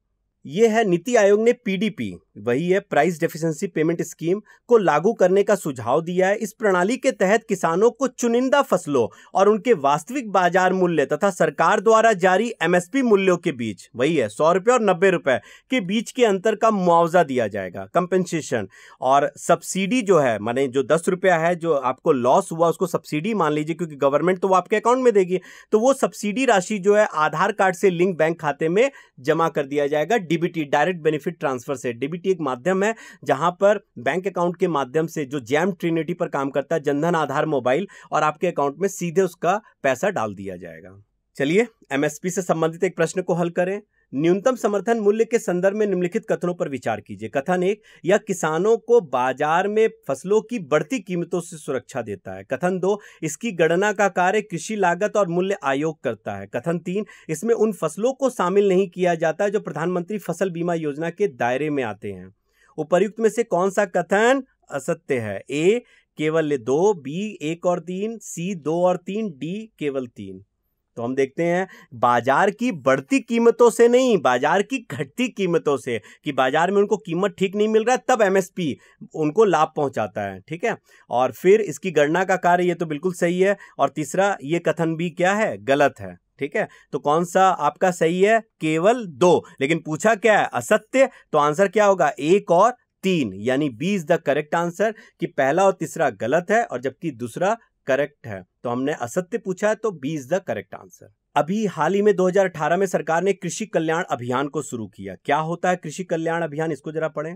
ये है नीति आयोग ने पीडीपी। वही है प्राइस डेफिशिएंसी पेमेंट स्कीम को लागू करने का सुझाव दिया है। इस प्रणाली के तहत किसानों को चुनिंदा फ़सलों और उनके वास्तविक बाज़ार मूल्य तथा सरकार द्वारा जारी एमएसपी मूल्यों के बीच, वही है, सौ रुपए और नब्बे रुपए के बीच के अंतर का मुआवजा दिया जाएगा कंपेंसेशन और सब्सिडी जो है, माने जो दस रुपया है, जो आपको लॉस हुआ, उसको सब्सिडी मान लीजिए, क्योंकि गवर्नमेंट तो वो आपके अकाउंट में देगी तो वो सब्सिडी राशि जो है, आधार कार्ड से लिंक बैंक खाते में जमा कर दिया जाएगा डीबीटी डायरेक्ट बेनिफिट ट्रांसफ़र से। डीबीटी एक माध्यम है, जहाँ पर बैंक अकाउंट के माध्यम से जो जैम ट्रिनिटी पर काम करता है, जनधन आधार मोबाइल और आपके अकाउंट में सीधे उसका पैसा डाल दिया जाएगा। चलिए एमएसपी से संबंधित एक प्रश्न को हल करें। न्यूनतम समर्थन मूल्य के संदर्भ में निम्नलिखित कथनों पर विचार कीजिए। कथन एक यह किसानों को बाज़ार में फ़सलों की बढ़ती कीमतों से सुरक्षा देता है। कथन दो, इसकी गणना का कार्य कृषि लागत और मूल्य आयोग करता है। कथन तीन, इसमें उन फ़सलों को शामिल नहीं किया जाता जो प्रधानमंत्री फ़सल बीमा योजना के दायरे में आते हैं। उपर्युक्त में से कौन सा कथन असत्य है? ए केवल दो, बी, एक और तीन, सी, दो और तीन, डी, केवल तीन। तो हम देखते हैं, बाज़ार की बढ़ती कीमतों से नहीं, बाज़ार की घटती कीमतों से कि बाज़ार में उनको कीमत ठीक नहीं मिल रहा है, तब एमएसपी उनको लाभ पहुंचाता है, ठीक है? और फिर इसकी गणना का कार्य ये तो बिल्कुल सही है, और तीसरा ये कथन भी क्या है? गलत है, ठीक है? तो कौन सा आपका सही है? केवल दो, लेकिन पूछा क्या है? असत्य तो आंसर क्या होगा? एक और तीन, यानी B is the correct answer कि पहला और तीसरा गलत है, और जबकि दूसरा करेक्ट है। तो हमने असत्य पूछा है तो B is the correct answer. अभी हाल ही में 2018 में सरकार ने कृषि कल्याण अभियान को शुरू किया। क्या होता है कृषि कल्याण अभियान? इसको जरा पढ़ें।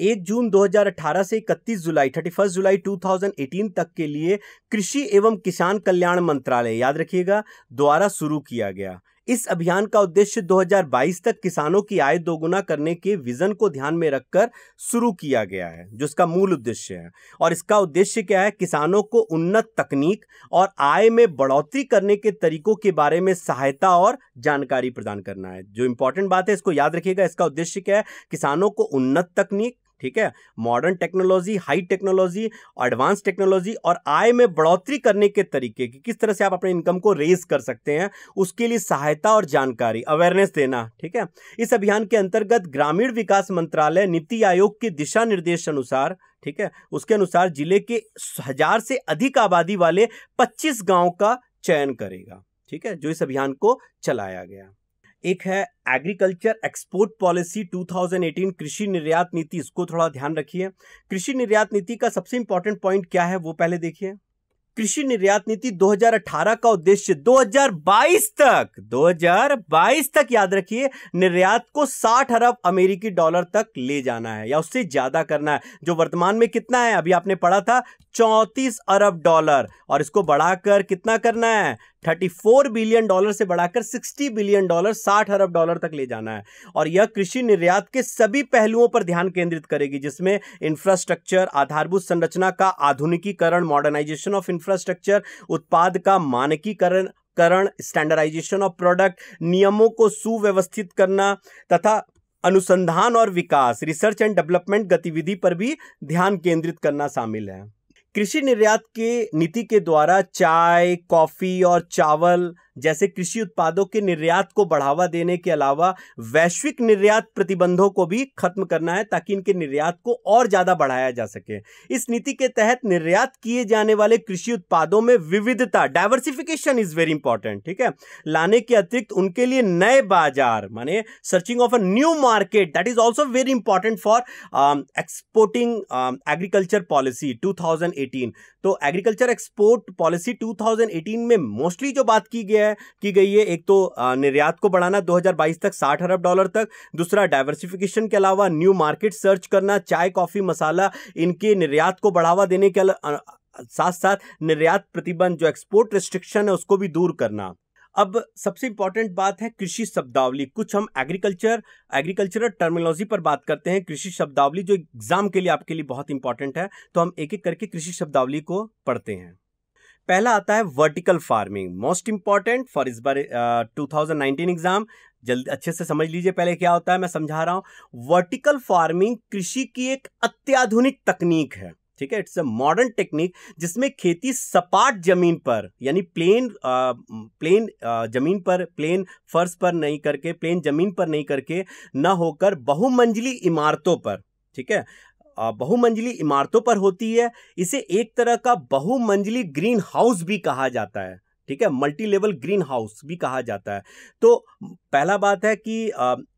एक जून 2018 से इकतीस जुलाई, थर्टी फ़र्स्ट जुलाई 2018 तक के लिए कृषि एवं किसान कल्याण मंत्रालय, याद रखिएगा, द्वारा शुरू किया गया। इस अभियान का उद्देश्य 2022 तक किसानों की आय दोगुना करने के विजन को ध्यान में रखकर शुरू किया गया है, जो इसका मूल उद्देश्य है। और इसका उद्देश्य क्या है? किसानों को उन्नत तकनीक और आय में बढ़ोतरी करने के तरीकों के बारे में सहायता और जानकारी प्रदान करना है। जो इंपॉर्टेंट बात है, इसको याद रखिएगा। इसका उद्देश्य क्या है? किसानों को उन्नत तकनीक ठीक है? Modern technology, high technology, advance technology और आय में बढ़ोतरी करने के तरीके की किस तरह से आप अपने इनकम को रेज कर सकते हैं, उसके लिए सहायता और जानकारी अवेयरनेस देना, ठीक है? इस अभियान के अंतर्गत ग्रामीण विकास मंत्रालय नीति आयोग के दिशा निर्देश अनुसार ठीक है? उसके अनुसार ज़िले के हज़ार से अधिक आबादी वाले पच्चीस गाँव का चयन करेगा, ठीक है? जो इस अभियान को चलाया गया। एक है एग्रीकल्चर एक्सपोर्ट पॉलिसी 2018 कृषि निर्यात नीति, इसको थोड़ा ध्यान रखिए। कृषि निर्यात नीति का सबसे इंपॉर्टेंट पॉइंट क्या है, वो पहले देखिए। कृषि निर्यात नीति 2018 का उद्देश्य 2022 तक 2022 तक याद रखिए, निर्यात को 60 अरब अमेरिकी डॉलर तक ले जाना है या उससे ज़्यादा करना है। जो वर्तमान में कितना है, अभी आपने पढ़ा था चौंतीस अरब डॉलर। और इसको बढ़ाकर कितना करना है? 34 बिलियन डॉलर से बढ़ाकर 60 बिलियन डॉलर 60 अरब डॉलर तक ले जाना है। और यह कृषि निर्यात के सभी पहलुओं पर ध्यान केंद्रित करेगी, जिसमें इंफ्रास्ट्रक्चर आधारभूत संरचना का आधुनिकीकरण मॉडर्नाइजेशन ऑफ़ इंफ्रास्ट्रक्चर उत्पाद का मानकीकरण, करण स्टैंडर्डाइजेशन ऑफ़ प्रोडक्ट नियमों को सुव्यवस्थित करना तथा अनुसंधान और विकास रिसर्च एंड डेवलपमेंट गतिविधि पर भी ध्यान केंद्रित करना शामिल है। कृषि निर्यात के नीति के द्वारा चाय कॉफ़ी और चावल जैसे कृषि उत्पादों के निर्यात को बढ़ावा देने के अलावा वैश्विक निर्यात प्रतिबंधों को भी खत्म करना है ताकि इनके निर्यात को और ज़्यादा बढ़ाया जा सके। इस नीति के तहत निर्यात किए जाने वाले कृषि उत्पादों में विविधता डाइवर्सिफिकेशन इज़ वेरी इंपॉर्टेंट ठीक है? लाने के अतिरिक्त उनके लिए नए बाज़ार, माने searching of a new market that is also very important for exporting agriculture policy 2018 तो एग्रीकल्चर एक्सपोर्ट पॉलिसी 2018 में मोस्टली जो बात की गई है की गई है। एक तो निर्यात को बढ़ाना 2022 तक 60 अरब डॉलर तक। दूसरा डाइवर्सिफिकेशन के अलावा न्यू मार्केट सर्च करना, चाय कॉफ़ी मसाला, इनके निर्यात को बढ़ावा देने के साथ साथ निर्यात प्रतिबंध, जो एक्सपोर्ट रिस्ट्रिक्शन है, उसको भी दूर करना। अब सबसे इंपॉर्टेंट बात है कृषि शब्दावली। कुछ हम एग्रीकल्चर एग्रीकल्चरल टर्मिनोलॉजी पर बात करते हैं। कृषि शब्दावली जो एग्ज़ाम के लिए आपके लिए बहुत इंपॉर्टेंट है तो हम एक एक करके कृषि शब्दावली को पढ़ते हैं। पहला आता है vertical farming most important for इस बार टू थाउज़ेंड नाइनटीन एग्ज़ाम जल्दी, अच्छे से समझ लीजिए पहले क्या होता है, मैं समझा रहा हूँ। वर्टिकल फ़ार्मिंग कृषि की एक अत्याधुनिक तकनीक है, ठीक है? इट्स अ मॉडर्न टेक्निक जिसमें खेती सपाट ज़मीन पर, यानी प्लेन प्लेन ज़मीन पर प्लेन फर्श पर नहीं करके प्लेन ज़मीन पर नहीं करके, न होकर बहुमंजिली इमारतों पर, ठीक है? बहुमंजिली इमारतों पर होती है। इसे एक तरह का बहुमंजिली ग्रीन हाउस भी कहा जाता है, ठीक है? मल्टी लेवल ग्रीन हाउस भी कहा जाता है। तो पहला बात है कि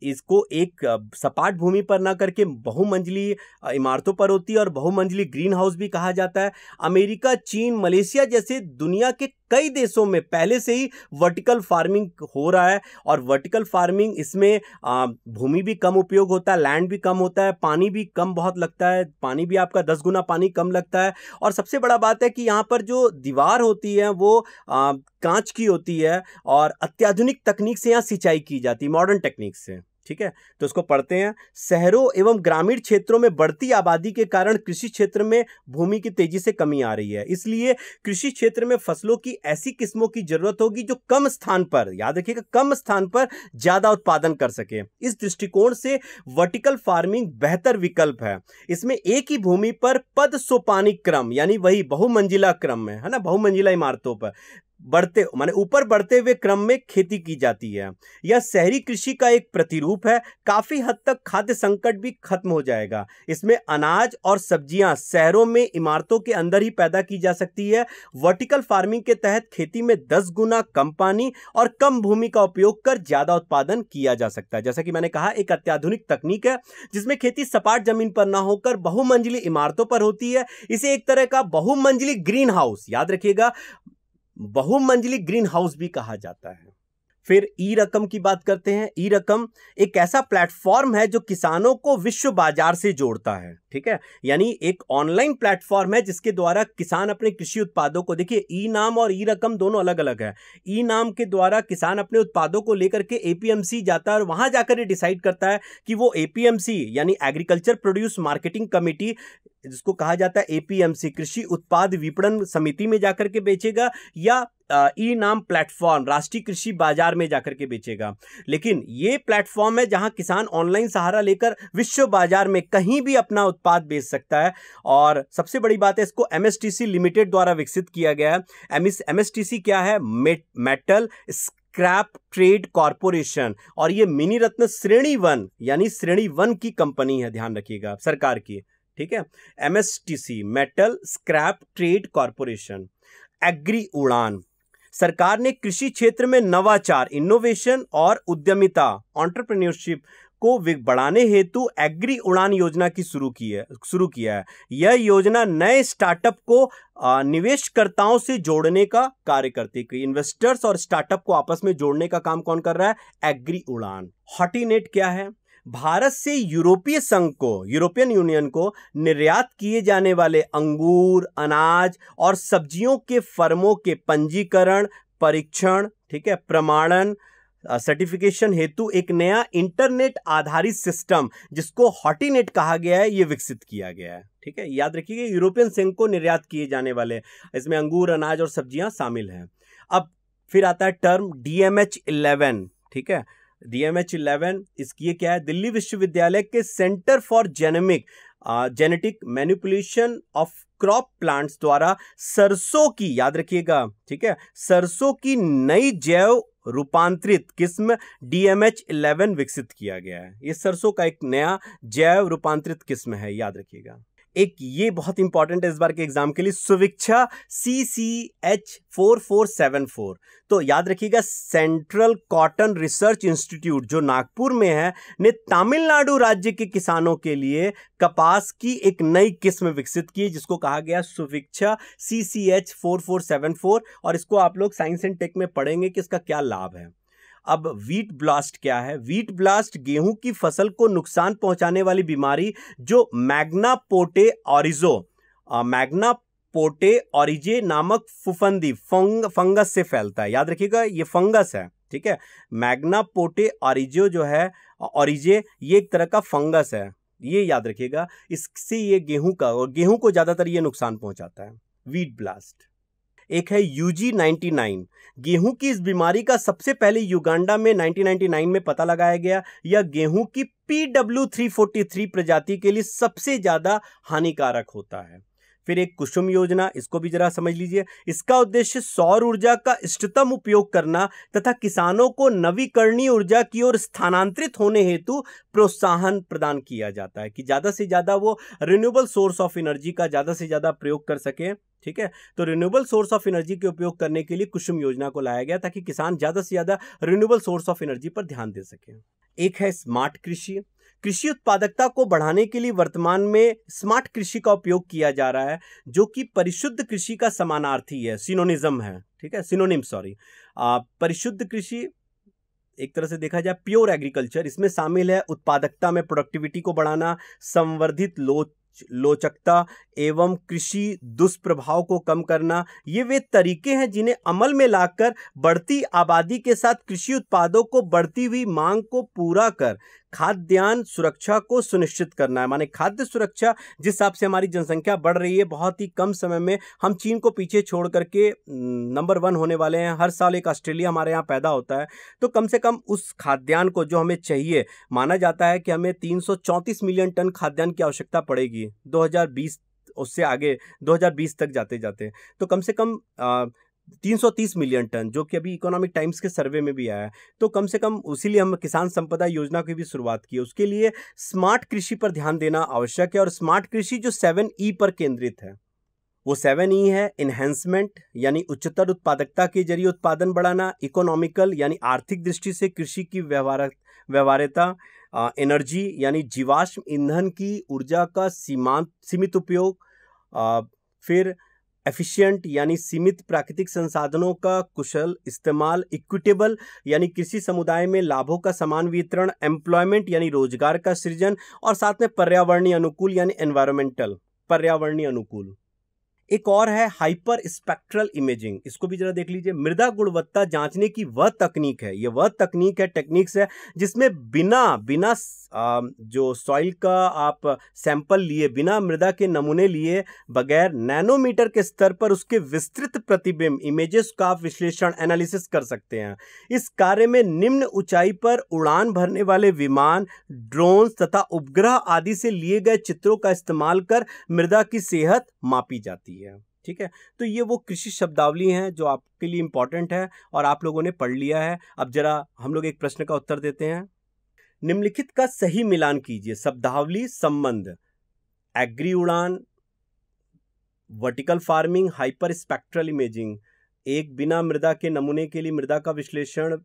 इसको एक सपाट भूमि पर ना करके बहुमंजिली इमारतों पर होती है और बहुमंजिली ग्रीन हाउस भी कहा जाता है। अमेरिका, चीन, मलेशिया जैसे दुनिया के कई देशों में पहले से ही वर्टिकल फ़ार्मिंग हो रहा है और वर्टिकल फ़ार्मिंग इसमें भूमि भी कम उपयोग होता है लैंड भी कम होता है, पानी भी कम बहुत लगता है, पानी भी आपका दस गुना पानी कम लगता है और सबसे बड़ा बात है कि यहाँ पर जो दीवार होती है वो कांच की होती है और अत्याधुनिक तकनीक से यहाँ सिंचाई की जाती है मॉडर्न टेक्निक से। ठीक है? तो इसको पढ़ते हैं। शहरों एवं ग्रामीण क्षेत्रों में बढ़ती आबादी के कारण कृषि क्षेत्र में भूमि की तेज़ी से कमी आ रही है। इसलिए कृषि क्षेत्र में फ़सलों की ऐसी किस्मों की ज़रूरत होगी जो कम स्थान पर, याद रखिएगा, कम स्थान पर ज़्यादा उत्पादन कर सके। इस दृष्टिकोण से वर्टिकल फ़ार्मिंग बेहतर विकल्प है। इसमें एक ही भूमि पर पद सोपानी क्रम, यानी वही बहुमंजिला क्रम में है ना? बहुमंजिला इमारतों पर। बढ़ते, माने ऊपर बढ़ते हुए क्रम में खेती की जाती है। यह शहरी कृषि का एक प्रतिरूप है। काफ़ी हद तक खाद्य संकट भी खत्म हो जाएगा। इसमें अनाज और सब्ज़ियाँ शहरों में इमारतों के अंदर ही पैदा की जा सकती है। वर्टिकल फ़ार्मिंग के तहत खेती में दस गुना कम पानी और कम भूमि का उपयोग कर ज़्यादा उत्पादन किया जा सकता है। जैसा कि मैंने कहा, एक अत्याधुनिक तकनीक है, जिसमें खेती सपाट ज़मीन पर ना होकर बहुमंजिली इमारतों पर होती है। इसे एक तरह का बहुमंजिली ग्रीन हाउस याद रखिएगा बहुमंजिली ग्रीन हाउस भी कहा जाता है। फिर ई रकम की बात करते हैं। ई रकम एक ऐसा प्लेटफॉर्म है जो किसानों को विश्व बाज़ार से जोड़ता है। ठीक है? यानी एक ऑनलाइन प्लेटफॉर्म है जिसके द्वारा किसान अपने कृषि उत्पादों को, देखिए ई नाम और ई रकम दोनों अलग अलग है। ई नाम के द्वारा किसान अपने उत्पादों को लेकर के एपीएमसी जाता है और वहाँ जाकर ये डिसाइड करता है कि वो एपीएमसी यानी एग्रीकल्चर प्रोड्यूस मार्केटिंग कमेटी जिसको कहा जाता है एपीएमसी कृषि उत्पाद विपणन समिति में जाकर के बेचेगा या ई नाम प्लेटफॉर्म राष्ट्रीय कृषि बाज़ार में जाकर के बेचेगा। लेकिन ये प्लेटफॉर्म है जहाँ किसान ऑनलाइन सहारा लेकर विश्व बाज़ार में कहीं भी अपना उत्पाद बेच सकता है। और सबसे बड़ी बात है, इसको एमएसटीसी लिमिटेड द्वारा विकसित किया गया है। एमएसटीसी क्या है? Metal scrap trade corporation. और ये मिनी रत्न श्रेणी वन, यानी श्रेणी वन की कंपनी है, ध्यान रखिएगा, सरकार की, ठीक है? MSTC metal scrap trade corporation. Agri Udaan. सरकार ने कृषि क्षेत्र में नवाचार, इनोवेशन और उद्यमिता ऑन्टरप्रेन्योरशिप को बढ़ाने हेतु एग्री उड़ान योजना की शुरू की है, शुरू किया है। यह योजना नए स्टार्टअप को निवेशकर्ताओं से जोड़ने का कार्य करती है। इन्वेस्टर्स और स्टार्टअप को आपस में जोड़ने का काम कौन कर रहा है? एग्री उड़ान। हॉटीनेट क्या है? भारत से यूरोपीय संघ को, यूरोपियन यूनियन को निर्यात किए जाने वाले अंगूर, अनाज और सब्जियों के फर्मों के पंजीकरण, परीक्षण, ठीक है, प्रमाणन सर्टिफिकेशन हेतु एक नया इंटरनेट आधारित सिस्टम जिसको हॉटीनेट कहा गया है, ये विकसित किया गया है। ठीक है? याद रखिए यूरोपियन संघ को निर्यात किए जाने वाले, इसमें अंगूर, अनाज और सब्ज़ियाँ शामिल हैं। अब फिर आता है टर्म डीएमएच इलेवन ठीक है? डीएमएच इलेवन इसकी क्या है? दिल्ली विश्वविद्यालय के centre for genomic genetic manipulation of crop plants द्वारा सरसों की, याद रखिएगा, ठीक है? सरसों की नई जैव रूपांतरित किस्म डीएमएच इलेवन विकसित किया गया है। ये सरसों का एक नया जैव रूपांतरित किस्म है, याद रखिएगा। एक ये बहुत इंपॉर्टेंट है इस बार के एग्ज़ाम के लिए, सुविक्षा C C H four four seven four तो याद रखिएगा सेंट्रल कॉटन रिसर्च इंस्टीट्यूट जो नागपुर में है, ने तमिलनाडु राज्य के किसानों के लिए कपास की एक नई किस्म विकसित की, जिसको कहा गया सुविक्षा C C H four four seven four और इसको आप लोग साइंस एंड टेक में पढ़ेंगे कि इसका क्या लाभ है। अब वीट ब्लास्ट क्या है? वीट ब्लास्ट गेहूँ की फ़सल को नुकसान पहुँचाने वाली बीमारी जो मैग्ना पोटे ऑरिजो मैग्ना पोटे ऑरिजे नामक फुफंदी, फंग, फंगस से फैलता है। याद रखिएगा, ये फंगस है, ठीक है? मैग्ना पोटे ऑरिजो जो है, ऑरिजे, ये एक तरह का फंगस है। ये याद रखिएगा, इससे ये गेहूँ का और गेहूँ को ज़्यादातर ये नुकसान पहुंचाता है वीट ब्लास्ट एक है यूजी 99 गेहूँ की इस बीमारी का सबसे पहले युगांडा में 1999 में पता लगाया गया, यह गेहूँ की पी डब्ल्यू थ्री प्रजाति के लिए सबसे ज़्यादा हानिकारक होता है। फिर एक कुसुम योजना, इसको भी जरा समझ लीजिए। इसका उद्देश्य सौर ऊर्जा का इष्टतम उपयोग करना तथा किसानों को नवीकरणीय ऊर्जा की ओर स्थानांतरित होने हेतु प्रोत्साहन प्रदान किया जाता है कि ज़्यादा से ज़्यादा वो रिन्यूएबल सोर्स ऑफ़ एनर्जी का ज़्यादा से ज़्यादा प्रयोग कर सके, ठीक है? तो रिन्यूएबल सोर्स ऑफ़ एनर्जी के उपयोग करने के लिए कुसुम योजना को लाया गया ताकि किसान ज़्यादा से ज़्यादा रिन्यूएबल सोर्स ऑफ़ एनर्जी पर ध्यान दे सके। एक है स्मार्ट कृषि। कृषि उत्पादकता को बढ़ाने के लिए वर्तमान में स्मार्ट कृषि का उपयोग किया जा रहा है, जो कि परिशुद्ध कृषि का समानार्थी है सिनोनिज्म है, ठीक है? सिनोनिम सॉरी परिशुद्ध कृषि, एक तरह से देखा जाए प्योर एग्रीकल्चर इसमें शामिल है उत्पादकता में प्रोडक्टिविटी को बढ़ाना, संवर्धित लोच, लोचकता एवं कृषि दुष्प्रभाव को कम करना, ये वे तरीके हैं जिन्हें अमल में लाकर बढ़ती आबादी के साथ कृषि उत्पादों को बढ़ती हुई मांग को पूरा कर खाद्यान्न सुरक्षा को सुनिश्चित करना है। माने खाद्य सुरक्षा, जिस हिसाब से हमारी जनसंख्या बढ़ रही है, बहुत ही कम समय में हम चीन को पीछे छोड़ करके नंबर वन होने वाले हैं। हर साल एक ऑस्ट्रेलिया हमारे यहाँ पैदा होता है। तो कम से कम उस खाद्यान्न को जो हमें चाहिए, माना जाता है कि हमें तीन सौ चौंतीस मिलियन टन खाद्यान्न की आवश्यकता पड़ेगी। 2020 उससे आगे 2020 तक जाते जाते तो कम से कम आ, 330 मिलियन टन जो कि अभी इकोनॉमिक टाइम्स के सर्वे में भी आया है। तो कम से कम उसीलिए हम किसान संपदा योजना की भी शुरुआत की उसके लिए स्मार्ट कृषि पर ध्यान देना आवश्यक है और स्मार्ट कृषि जो सेवन ई पर केंद्रित है वो सेवन ई है इन्हेंसमेंट यानी उच्चतर उत्पादकता के ज़रिए उत्पादन बढ़ाना इकोनॉमिकल यानी आर्थिक दृष्टि से कृषि की व्यवहार व्यवहार्यता एनर्जी यानी जीवाश्म ईंधन की ऊर्जा का सीमांत सीमित उपयोग फिर एफिशिएंट यानी सीमित प्राकृतिक संसाधनों का कुशल इस्तेमाल इक्विटेबल यानी कृषि समुदाय में लाभों का समान वितरण एम्प्लॉयमेंट यानी रोज़गार का सृजन और साथ में पर्यावरणीय अनुकूल यानी एनवायरमेंटल पर्यावरणीय अनुकूल। एक और है हाइपर स्पेक्ट्रल इमेजिंग इसको भी जरा देख लीजिए। मृदा गुणवत्ता जांचने की वह तकनीक है। ये वह तकनीक है टेक्निक्स है, जिसमें बिना बिना जो सॉइल का आप सैंपल लिए, बिना मृदा के नमूने लिए, बगैर नैनोमीटर के स्तर पर उसके विस्तृत प्रतिबिंब इमेजेस का आप विश्लेषण एनालिसिस कर सकते हैं। इस कार्य में निम्न ऊंचाई पर उड़ान भरने वाले विमान ड्रोन तथा उपग्रह आदि से लिए गए चित्रों का इस्तेमाल कर मृदा की सेहत मापी जाती है। रही है, ठीक है? तो ये वो कृषि शब्दावली हैं जो आपके लिए इंपॉर्टेंट है और आप लोगों ने पढ़ लिया है। अब जरा हम लोग एक प्रश्न का उत्तर देते हैं। निम्नलिखित का सही मिलान कीजिए। शब्दावली, संबंध, agri Udaan, vertical farming, hyper spectral imaging, एक बिना मृदा के नमूने के लिए मृदा का विश्लेषण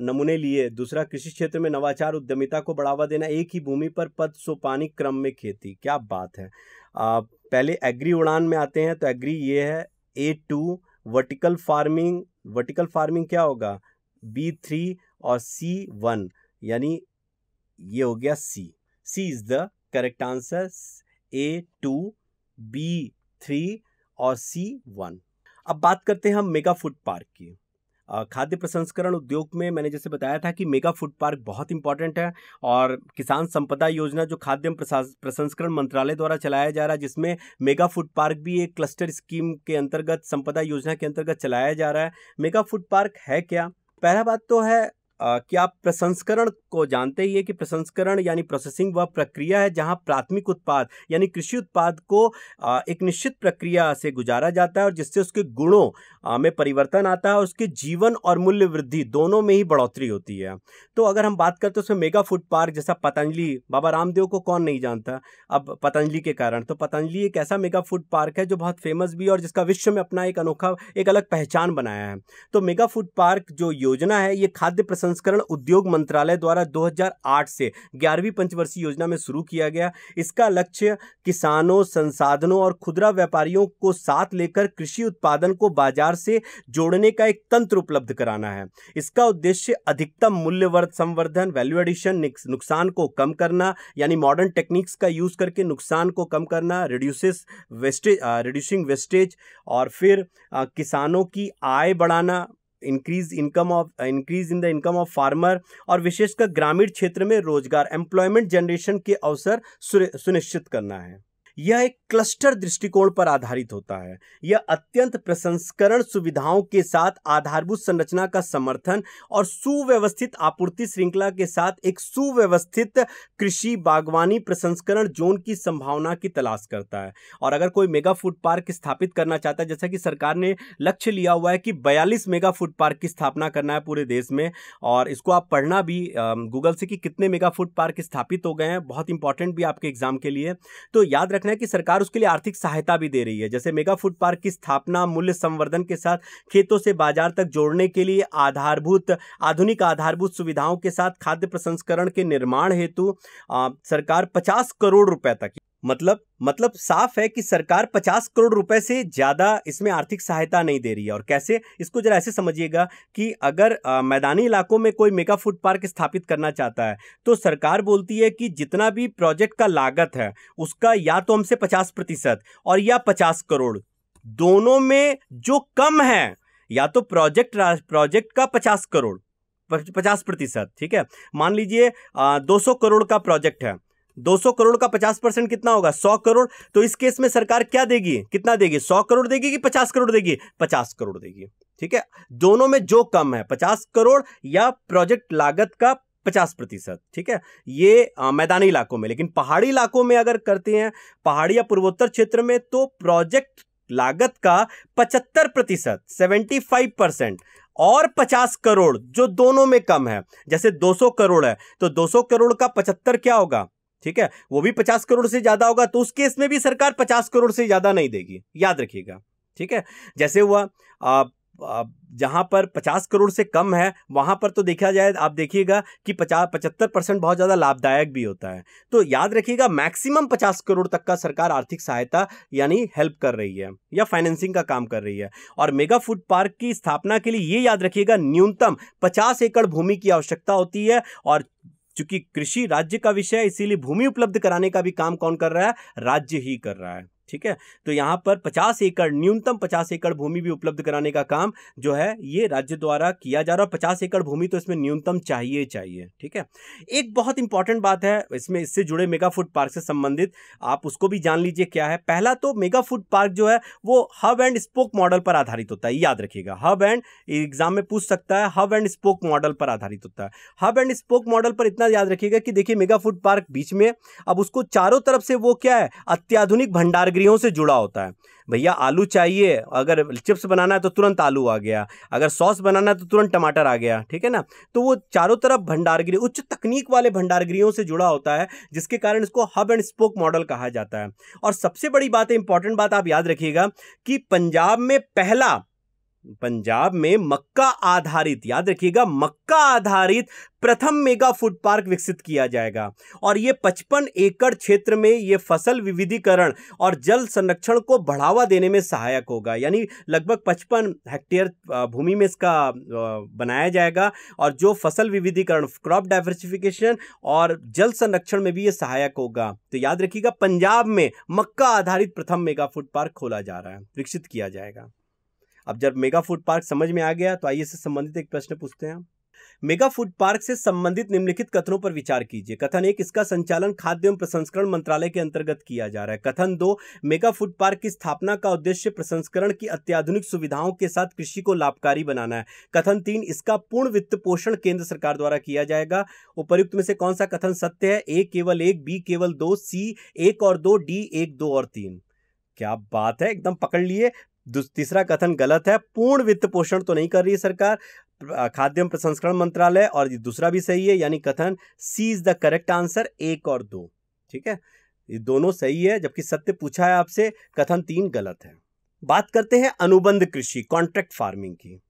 नमूने लिए। दूसरा कृषि क्षेत्र में नवाचार उद्यमिता को बढ़ावा देना एक ही भूमि पर पद सोपानी क्रम में खेती। क्या बात है। आ, पहले एग्री उड़ान में आते हैं तो एग्री ये है A two vertical farming vertical farming क्या होगा? बी थ्री और सी वन यानी ये हो गया C. C is the correct answer A two B three और सी वन। अब बात करते हैं हम मेगा फ़ूड पार्क की। खाद्य प्रसंस्करण उद्योग में मैंने जैसे बताया था कि मेगा फ़ूड पार्क बहुत इंपॉर्टेंट है और किसान संपदा योजना जो खाद्य प्रसंस्करण मंत्रालय द्वारा चलाया जा रहा है, जिसमें मेगा फ़ूड पार्क भी एक क्लस्टर स्कीम के अंतर्गत, संपदा योजना के अंतर्गत चलाया जा रहा है। मेगा फ़ूड पार्क है क्या? पहला बात तो है कि आप प्रसंस्करण को जानते ही है कि प्रसंस्करण यानी प्रोसेसिंग वह प्रक्रिया है जहाँ प्राथमिक उत्पाद यानी कृषि उत्पाद को एक निश्चित प्रक्रिया से गुजारा जाता है और जिससे उसके गुणों में परिवर्तन आता है उसके जीवन और मूल्य वृद्धि दोनों में ही बढ़ोतरी होती है। तो अगर हम बात करते हैं उसमें मेगा फ़ूड पार्क जैसा पतंजलि, बाबा रामदेव को कौन नहीं जानता अब पतंजलि के कारण तो पतंजलि एक ऐसा मेगा फ़ूड पार्क है जो बहुत फ़ेमस भी और जिसका विश्व में अपना एक अनोखा, एक अलग पहचान बनाया है। तो मेगा फ़ूड पार्क जो योजना है, ये खाद्य प्रसंस्करण उद्योग मंत्रालय द्वारा 2008 से ग्यारहवीं पंचवर्षीय योजना में शुरू किया गया। इसका लक्ष्य किसानों, संसाधनों और खुदरा व्यापारियों को साथ लेकर कृषि उत्पादन को बाज़ार से जोड़ने का एक तंत्र उपलब्ध कराना है। इसका उद्देश्य अधिकतम मूल्यवर्ध संवर्धन वैल्यू एडिशन नुकसान को कम करना यानी मॉडर्न टेक्निक्स का यूज़ करके नुकसान को कम करना रिड्यूसेस वेस्टेज रिड्यूसिंग वेस्टेज और फिर आ, किसानों की आय बढ़ाना increase income of increase in the income of farmer और विशेषकर ग्रामीण क्षेत्र में रोज़गार एम्प्लॉयमेंट जनरेशन के अवसर सुनिश्चित करना है। यह एक क्लस्टर दृष्टिकोण पर आधारित होता है। यह अत्यंत प्रसंस्करण सुविधाओं के साथ आधारभूत संरचना का समर्थन और सुव्यवस्थित आपूर्ति श्रृंखला के साथ एक सुव्यवस्थित कृषि बागवानी प्रसंस्करण जोन की संभावना की तलाश करता है। और अगर कोई मेगा फ़ूड पार्क स्थापित करना चाहता है, जैसा कि सरकार ने लक्ष्य लिया हुआ है कि बयालीस मेगा फ़ूड पार्क की स्थापना करना है पूरे देश में, और इसको आप पढ़ना भी गूगल से कि कितने मेगा फ़ूड पार्क स्थापित हो गए हैं, बहुत इंपॉर्टेंट भी आपके एग्ज़ाम के लिए। तो याद रखना है कि सरकार उसके लिए आर्थिक सहायता भी दे रही है। जैसे मेगा फ़ूड पार्क की स्थापना, मूल्य संवर्धन के साथ खेतों से बाज़ार तक जोड़ने के लिए आधारभूत, आधुनिक आधारभूत सुविधाओं के साथ खाद्य प्रसंस्करण के निर्माण हेतु सरकार पचास करोड़ रुपए तक मतलब मतलब साफ़ है कि सरकार पचास करोड़ रुपए से ज़्यादा इसमें आर्थिक सहायता नहीं दे रही है। और कैसे? इसको जरा ऐसे समझिएगा कि अगर आ, मैदानी इलाकों में कोई मेगा फ़ूड पार्क स्थापित करना चाहता है तो सरकार बोलती है कि जितना भी प्रोजेक्ट का लागत है उसका या तो हमसे पचास प्रतिशत और या पचास करोड़। दोनों में जो कम है या तो प्रोजेक्ट प्रोजेक्ट का पचास करोड़ पचास प्रतिशत ठीक है? मान लीजिए दो सौ करोड़ का प्रोजेक्ट है 200 करोड़ का 50 परसेंट कितना होगा? 100 करोड़। तो इस केस में सरकार क्या देगी? कितना देगी? 100 करोड़ देगी कि 50 करोड़ देगी? 50 करोड़ देगी। ठीक है? दोनों में जो कम है 50 करोड़ या प्रोजेक्ट लागत का पचास प्रतिशत। ठीक है? ये मैदानी इलाकों में, लेकिन पहाड़ी इलाकों में अगर करते हैं, पहाड़ी या पूर्वोत्तर क्षेत्र में तो प्रोजेक्ट लागत का पचहत्तर प्रतिशत, सेवेंटी फाइव परसेंट और 50 करोड़ जो दोनों में कम है। जैसे 200 करोड़ है तो 200 करोड़ का 75 क्या होगा? ठीक है? वो भी पचास करोड़ से ज़्यादा होगा तो उस केस में भी सरकार पचास करोड़ से ज़्यादा नहीं देगी। याद रखिएगा, ठीक है? जैसे हुआ जहाँ पर पचास करोड़ से कम है, वहाँ पर तो देखा जाए, आप देखिएगा कि पचास पचहत्तर परसेंट बहुत ज़्यादा लाभदायक भी होता है। तो याद रखिएगा, मैक्सिमम पचास करोड़ तक का सरकार आर्थिक सहायता, यानी हेल्प कर रही है, या फाइनेंसिंग का काम कर रही है। और मेगा फ़ूड पार्क की स्थापना के लिए ये याद रखिएगा, न्यूनतम पचास एकड़ भूमि की आवश्यकता होती है, और चूँकि कृषि राज्य का विषय है, इसीलिए भूमि उपलब्ध कराने का भी काम कौन कर रहा है? राज्य ही कर रहा है। ठीक है? तो यहाँ पर 50 एकड़, न्यूनतम 50 एकड़ भूमि भी उपलब्ध कराने का काम जो है, ये राज्य द्वारा किया जा रहा है पचास एकड़ भूमि तो इसमें न्यूनतम चाहिए चाहिए, ठीक है? एक बहुत इंपॉर्टेंट बात है, इसमें इससे जुड़े मेगा फ़ूड पार्क से संबंधित, आप उसको भी जान लीजिए क्या है? पहला तो मेगा फ़ूड पार्क जो है, वो हब एंड स्पोक मॉडल पर आधारित होता है याद रखिएगा। हब एंड एग्ज़ाम में पूछ सकता है हब एंड स्पोक मॉडल पर आधारित होता है। हब एंड स्पोक मॉडल पर इतना याद रखिएगा कि देखिए मेगा फ़ूड पार्क बीच में, अब उसको चारों तरफ़ से वो क्या है? अत्याधुनिक भंडार गृहों से जुड़ा होता है। भैया, आलू चाहिए, अगर चिप्स बनाना है तो तुरंत आलू आ गया, अगर सॉस बनाना है तो तुरंत टमाटर आ गया, ठीक है ना? तो वो चारों तरफ़ भंडारगृह उच्च तकनीक वाले भंडारगृहों से जुड़ा होता है, जिसके कारण इसको हब एंड स्पोक मॉडल कहा जाता है। और सबसे बड़ी बात, इंपॉर्टेंट बात आप याद रखिएगा कि पंजाब में पहला पंजाब में मक्का आधारित, याद रखिएगा, मक्का आधारित प्रथम मेगा फ़ूड पार्क विकसित किया जाएगा। और ये 55 एकड़ क्षेत्र में ये फ़सल विविधीकरण और जल संरक्षण को बढ़ावा देने में सहायक होगा। यानी लगभग 55 हेक्टेयर भूमि में इसका बनाया जाएगा और जो फ़सल विविधीकरण, क्रॉप डाइवर्सिफिकेशन और जल संरक्षण में भी ये सहायक होगा। तो याद रखिएगा, पंजाब में मक्का आधारित प्रथम मेगा फ़ूड पार्क खोला जा रहा है, विकसित किया जाएगा। अब जब मेगा फ़ूड पार्क समझ में आ गया तो आइए से संबंधित एक प्रश्न पूछते हैं मेगा फ़ूड पार्क से संबंधित निम्नलिखित कथनों पर विचार कीजिए। कथन एक, इसका संचालन खाद्य एवं प्रसंस्करण मंत्रालय के अंतर्गत किया जा रहा है। कथन दो, मेगा फ़ूड पार्क की स्थापना का उद्देश्य प्रसंस्करण की अत्याधुनिक सुविधाओं के साथ कृषि को लाभकारी बनाना है। कथन तीन, इसका पूर्ण वित्त पोषण केंद्र सरकार द्वारा किया जाएगा। उपयुक्त में से कौन सा कथन सत्य है? ए केवल एक, बी केवल दो, सी एक और दो, डी एक, दो और तीन। क्या बात है? एकदम पकड़ लिए। तीसरा कथन गलत है, पूर्ण वित्त पोषण तो नहीं कर रही है सरकार खाद्य एवं प्रसंस्करण मंत्रालय, और दूसरा भी सही है, यानी कथन C is the correct answer एक और दो, ठीक है? ये दोनों सही है, जबकि सत्य पूछा है आपसे, कथन तीन गलत है। बात करते हैं अनुबंध कृषि कॉन्ट्रैक्ट फ़ार्मिंग की।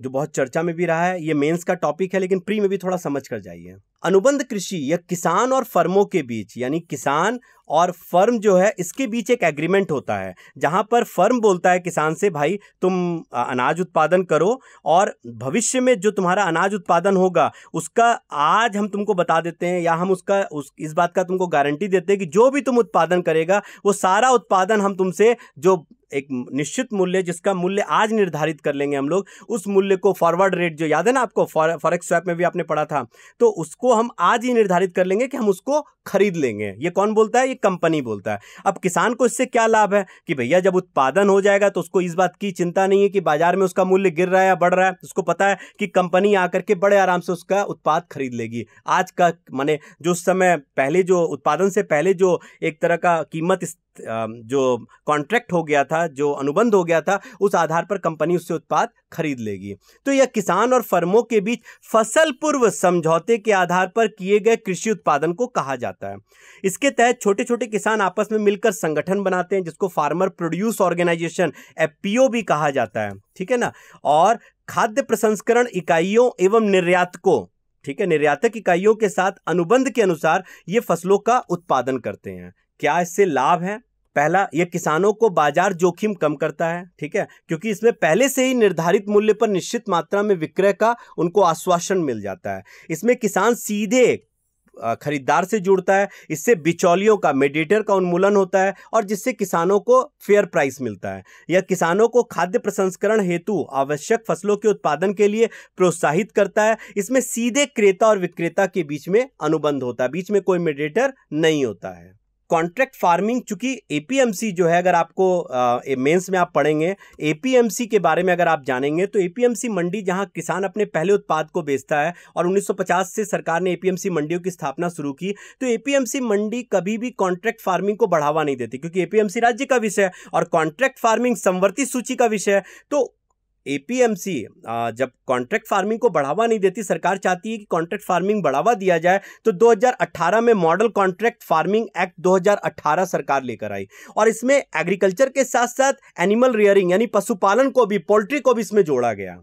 जो बहुत चर्चा में भी रहा है, ये मेंस का टॉपिक है, लेकिन प्री में भी थोड़ा समझ कर जाइए। अनुबंध कृषि यह किसान और फर्मों के बीच, यानी किसान और फर्म जो है, इसके बीच एक एग्रीमेंट होता है, जहाँ पर फर्म बोलता है किसान से, भाई, तुम अनाज उत्पादन करो और भविष्य में जो तुम्हारा अनाज उत्पादन होगा, उसका आज हम तुमको बता देते हैं या हम उसका, उस, इस बात का तुमको गारंटी देते हैं कि जो भी तुम उत्पादन करेगा, वो सारा उत्पादन हम तुमसे, जो एक निश्चित मूल्य जिसका मूल्य आज निर्धारित कर लेंगे हम लोग, उस मूल्य को फॉरवर्ड रेट जो याद है ना आपको फॉरेक्स स्वैप में भी आपने पढ़ा था तो उसको हम आज ही निर्धारित कर लेंगे कि हम उसको खरीद लेंगे। ये कौन बोलता है? ये कंपनी बोलता है। अब किसान को इससे क्या लाभ है? कि भैया जब उत्पादन हो जाएगा तो उसको इस बात की चिंता नहीं है कि बाज़ार में उसका मूल्य गिर रहा है या बढ़ रहा है। उसको पता है कि कंपनी आकर के बड़े आराम से उसका उत्पाद खरीद लेगी। आज का माने जो समय पहले जो उत्पादन से पहले जो एक तरह का कीमत जो कॉन्ट्रैक्ट हो गया था जो अनुबंध हो गया था, उस आधार पर कंपनी उससे उत्पाद खरीद लेगी। तो यह किसान और फर्मों के बीच फ़सल पूर्व समझौते के आधार पर किए गए कृषि उत्पादन को कहा जाता है। इसके तहत छोटे छोटे किसान आपस में मिलकर संगठन बनाते हैं, जिसको फार्मर प्रोड्यूस ऑर्गेनाइजेशन एफ़ भी कहा जाता है। ठीक है ना? और खाद्य प्रसंस्करण इकाइयों एवं निर्यातकों, ठीक है, निर्यातक इकाइयों के साथ अनुबंध के अनुसार ये फ़सलों का उत्पादन करते हैं। क्या इससे लाभ है? पहला यह किसानों को बाज़ार जोखिम कम करता है, ठीक है? क्योंकि इसमें पहले से ही निर्धारित मूल्य पर निश्चित मात्रा में विक्रय का उनको आश्वासन मिल जाता है। इसमें किसान सीधे खरीदार से जुड़ता है, इससे बिचौलियों का, मेडिएटर का उन्मूलन होता है और जिससे किसानों को फेयर प्राइस मिलता है। यह किसानों को खाद्य प्रसंस्करण हेतु आवश्यक फ़सलों के उत्पादन के लिए प्रोत्साहित करता है। इसमें सीधे क्रेता और विक्रेता के बीच में अनुबंध होता है, बीच में कोई मेडिएटर नहीं होता है। कॉन्ट्रैक्ट फ़ार्मिंग, चूँकि एपीएमसी जो है, अगर आपको मेंस में आप पढ़ेंगे एपीएमसी के बारे में अगर आप जानेंगे तो एपीएमसी मंडी जहाँ किसान अपने पहले उत्पाद को बेचता है और 1950 से सरकार ने एपीएमसी मंडियों की स्थापना शुरू की तो एपीएमसी मंडी कभी भी कॉन्ट्रैक्ट फ़ार्मिंग को बढ़ावा नहीं देती, क्योंकि एपीएमसी राज्य का विषय और कॉन्ट्रैक्ट फ़ार्मिंग संवर्ती सूची का विषय है तो एपीएमसी जब कॉन्ट्रैक्ट फ़ार्मिंग को बढ़ावा नहीं देती, सरकार चाहती है कि कॉन्ट्रैक्ट फ़ार्मिंग बढ़ावा दिया जाए तो 2018 में मॉडल कॉन्ट्रैक्ट फ़ार्मिंग एक्ट 2018 सरकार लेकर आई। और इसमें एग्रीकल्चर के साथ साथ एनिमल रियरिंग यानी पशुपालन को भी पोल्ट्री को भी इसमें जोड़ा गया।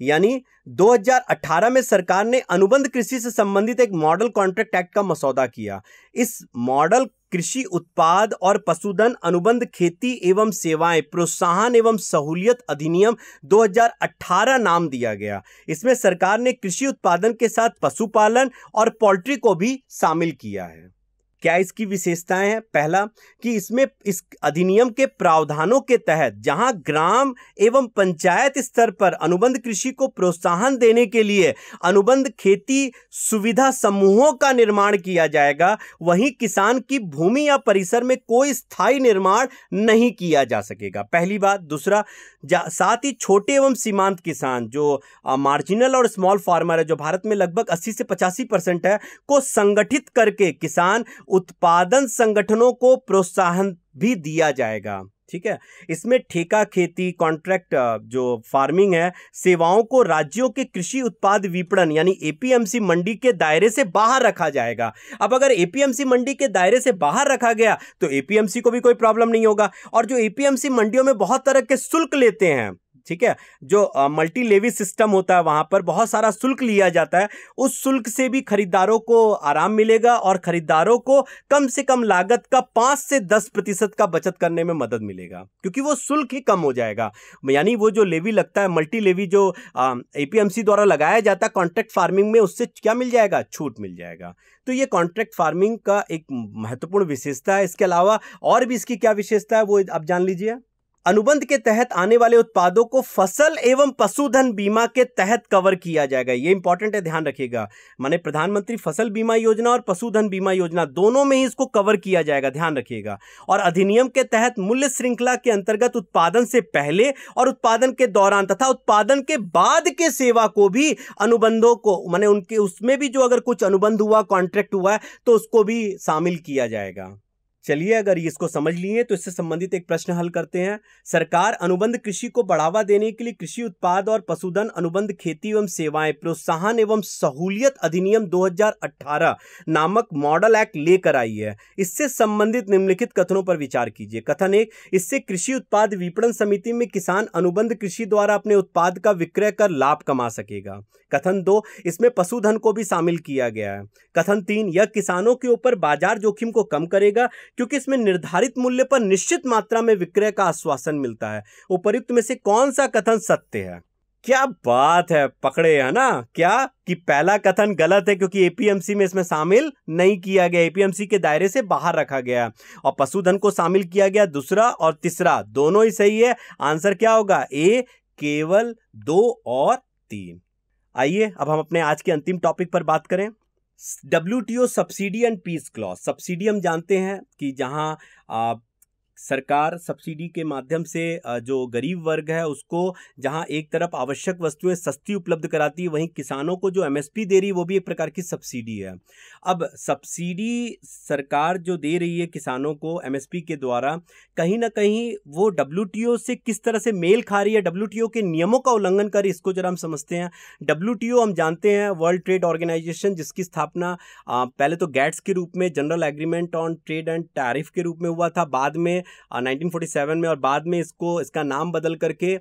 यानी 2018 में सरकार ने अनुबंध कृषि से संबंधित एक मॉडल कॉन्ट्रैक्ट एक्ट का मसौदा किया। इस मॉडल कृषि उत्पाद और पशुधन अनुबंध खेती एवं सेवाएँ प्रोत्साहन एवं सहूलियत अधिनियम 2018 नाम दिया गया। इसमें सरकार ने कृषि उत्पादन के साथ पशुपालन और पोल्ट्री को भी शामिल किया है। क्या इसकी विशेषताएँ हैं? पहला, कि इसमें इस अधिनियम के प्रावधानों के तहत जहाँ ग्राम एवं पंचायत स्तर पर अनुबंध कृषि को प्रोत्साहन देने के लिए अनुबंध खेती सुविधा समूहों का निर्माण किया जाएगा, वहीं किसान की भूमि या परिसर में कोई स्थायी निर्माण नहीं किया जा सकेगा। पहली बात। दूसरा साथ ही छोटे एवं सीमांत किसान जो मार्जिनल और स्मॉल फार्मर है, जो भारत में लगभग अस्सी से पचासी परसेंट है, को संगठित करके किसान उत्पादन संगठनों को प्रोत्साहन भी दिया जाएगा, ठीक है? इसमें ठेका, खेती कॉन्ट्रैक्ट जो फ़ार्मिंग है, सेवाओं को राज्यों के कृषि उत्पाद विपणन यानी एपीएमसी मंडी के दायरे से बाहर रखा जाएगा। अब अगर एपीएमसी मंडी के दायरे से बाहर रखा गया तो एपीएमसी को भी कोई प्रॉब्लम नहीं होगा। और जो एपीएमसी मंडियों में बहुत तरह के शुल्क लेते हैं ठीक है? जो मल्टी लेवी सिस्टम होता है वहाँ पर बहुत सारा शुल्क लिया जाता है। उस शुल्क से भी खरीदारों को आराम मिलेगा और खरीदारों को कम से कम लागत का पाँच से दस प्रतिशत का बचत करने में मदद मिलेगा, क्योंकि वो शुल्क ही कम हो जाएगा। यानी वो जो लेवी लगता है मल्टी लेवी जो एपीएमसी द्वारा लगाया जाता है कॉन्ट्रैक्ट फ़ार्मिंग में उससे क्या मिल जाएगा? छूट मिल जाएगा। तो ये कॉन्ट्रैक्ट फ़ार्मिंग का एक महत्वपूर्ण विशेषता है। इसके अलावा और भी इसकी क्या विशेषता है, वो आप जान लीजिए। अनुबंध के तहत आने वाले उत्पादों को फ़सल एवं पशुधन बीमा के तहत कवर किया जाएगा। ये इंपॉर्टेंट है, ध्यान रखिएगा। माने प्रधानमंत्री फ़सल बीमा योजना और पशुधन बीमा योजना दोनों में ही इसको कवर किया जाएगा, ध्यान रखिएगा। और अधिनियम के तहत मूल्य श्रृंखला के अंतर्गत उत्पादन से पहले और उत्पादन के दौरान तथा उत्पादन के बाद के सेवा को भी अनुबंधों को, माने उनके उसमें भी जो अगर कुछ अनुबंध हुआ कॉन्ट्रैक्ट हुआ है तो उसको भी शामिल किया जाएगा। चलिए अगर इसको समझ लिए तो इससे संबंधित एक प्रश्न हल करते हैं। सरकार अनुबंध कृषि को बढ़ावा देने के लिए कृषि उत्पाद और पशुधन अनुबंध खेती एवं सेवाएँ, प्रोत्साहन एवं सहूलियत अधिनियम 2018 नामक मॉडल एक्ट लेकर आई है। इससे संबंधित निम्नलिखित कथनों पर विचार कीजिए। कथन एक, इससे कृषि उत्पाद विपणन समिति में किसान अनुबंध कृषि द्वारा अपने उत्पाद का विक्रय कर लाभ कमा सकेगा। कथन दो, इसमें पशुधन को भी शामिल किया गया है। कथन तीन, यह किसानों के ऊपर बाज़ार जोखिम को कम करेगा क्योंकि इसमें निर्धारित मूल्य पर निश्चित मात्रा में विक्रय का आश्वासन मिलता है। उपयुक्त में से कौन सा कथन सत्य है? क्या बात है, पकड़े, है ना? क्या? कि पहला कथन गलत है क्योंकि एपीएमसी में इसमें शामिल नहीं किया गया। एपीएमसी के दायरे से बाहर रखा गया और पशुधन को शामिल किया गया दूसरा और तीसरा। दोनों ही सही है। आंसर क्या होगा? ए केवल दो और तीन। आइए, अब हम अपने आज के अंतिम टॉपिक पर बात करें। W T O subsidy and peace clause subsidy हम जानते हैं कि जहाँ सरकार सब्सिडी के माध्यम से जो गरीब वर्ग है, उसको जहाँ एक तरफ़ आवश्यक वस्तुएँ सस्ती उपलब्ध कराती है, वहीं किसानों को जो एमएसपी दे रही है, वो भी एक प्रकार की सब्सिडी है। अब सब्सिडी सरकार जो दे रही है किसानों को एमएसपी के द्वारा, कहीं ना कहीं वो डब्ल्यूटीओ से किस तरह से मेल खा रही है डब्ल्यू के नियमों का उल्लंघन कर इसको जरा हम समझते हैं। डब्ल्यूटीओ हम जानते हैं वर्ल्ड ट्रेड ऑर्गेनाइजेशन जिसकी स्थापना पहले तो गैट्स के रूप में general agreement on trade and tariff के रूप में हुआ था, बाद में 1947 में और बाद में इसको, इसका नाम बदल करके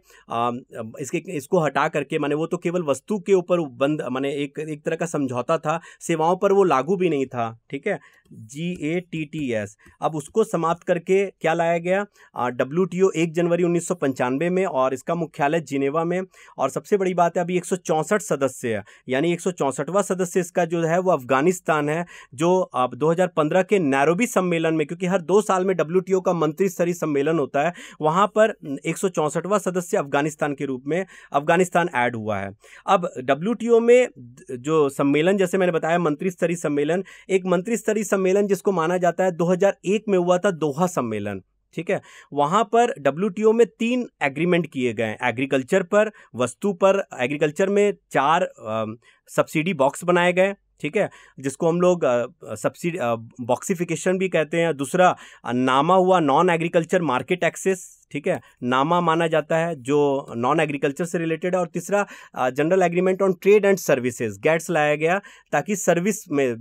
इसके, इसको हटा करके, माने वो तो केवल वस्तु के ऊपर बंद, माने एक एक तरह का समझौता था, सेवाओं पर वो लागू भी नहीं था, ठीक है? G A T T S अब उसको समाप्त करके क्या लाया गया? डब्ल्यू टी ओ एक जनवरी उन्नीस सौ पंचानवे में और इसका मुख्यालय जिनेवा में। और सबसे बड़ी बात है, अभी एक सदस्य है, यानी एक सदस्य इसका जो है, वो अफ़गानिस्तान है, जो अब 2015 के नैरोबी सम्मेलन में, क्योंकि हर दो साल में डब्ल्यूटीओ का मंत्री स्तरीय सम्मेलन होता है, वहाँ पर एक सदस्य अफ़गानिस्तान के रूप में अफ़गानिस्तान ऐड हुआ है। अब डब्ल्यू में जो सम्मेलन, जैसे मैंने बताया, मंत्री स्तरीय सम्मेलन, एक मंत्री स्तरीय सम्मेलन जिसको माना जाता है 2001 में हुआ था दोहा सम्मेलन, ठीक है? वहाँ पर डब्ल्यू में तीन एग्रीमेंट किए गए एग्रीकल्चर पर, वस्तु पर, एग्रीकल्चर में चार सब्सिडी बॉक्स बनाए गए ठीक है? जिसको हम लोग सब्सिडी बॉक्सिफिकेशन भी कहते हैं। दूसरा, नामा हुआ नॉन एग्रीकल्चर मार्केट एक्सेस ठीक है? नामा माना जाता है, जो नॉन एग्रीकल्चर से रिलेटेड है, और तीसरा general agreement on trade and services GATS लाया गया, ताकि सर्विस में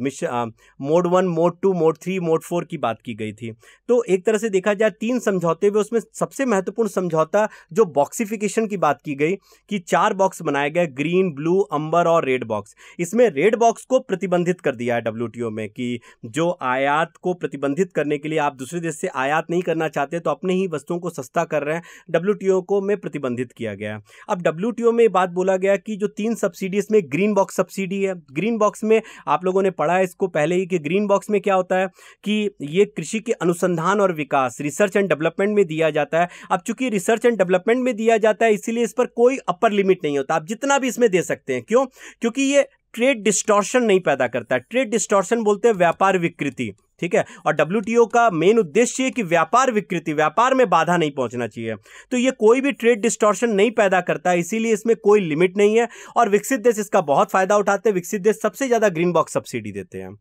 mode one mode two mode three mode four की बात की गई थी। तो एक तरह से देखा जाए, तीन समझौते हुए उसमें सबसे महत्वपूर्ण समझौता, जो बॉक्सिफिकेशन की बात की गई, कि चार बॉक्स बनाए गए ग्रीन ब्लू अंबर और रेड बॉक्स इसमें रेड बॉक्स को प्रतिबंधित कर दिया है डब्ल्यूटीओ में, कि जो आयात को प्रतिबंधित करने के लिए आप दूसरे देश से आयात नहीं करना चाहते तो अपने ही वस्तुओं को सस्ता कर रहे हैं डब्ल्यू को में प्रतिबंधित किया गया अब डब्ल्यूटीओ में बात बोला गया कि जो तीन सब्सिडी इसमें ग्रीन बॉक्स सब्सिडी है ग्रीन बॉक्स में आप लोगों ने पढ़ा है इसको पहले ही कि ग्रीन बॉक्स में क्या होता है कि ये कृषि के अनुसंधान और विकास रिसर्च एंड डेवलपमेंट में दिया जाता है। अब चूँकि रिसर्च एंड डेवलपमेंट में दिया जाता है, इसीलिए इस पर कोई अपर लिमिट नहीं होता। आप जितना भी इसमें दे सकते हैं, क्यों? क्योंकि ये ट्रेड डिस्टॉर्शन नहीं पैदा करता। ट्रेड डिस्टॉर्शन बोलते हैं व्यापार विकृति। ठीक है? और डब्ल्यूटीओ का मेन उद्देश्य है कि व्यापार विकृति, व्यापार में बाधा नहीं पहुँचना चाहिए। तो ये कोई भी ट्रेड डिस्टॉर्शन नहीं पैदा करता है इसीलिए इसमें कोई लिमिट नहीं है और विकसित देश इसका बहुत फ़ायदा उठाते हैं। विकसित देश सबसे ज़्यादा ग्रीन बॉक्स सब्सिडी देते हैं।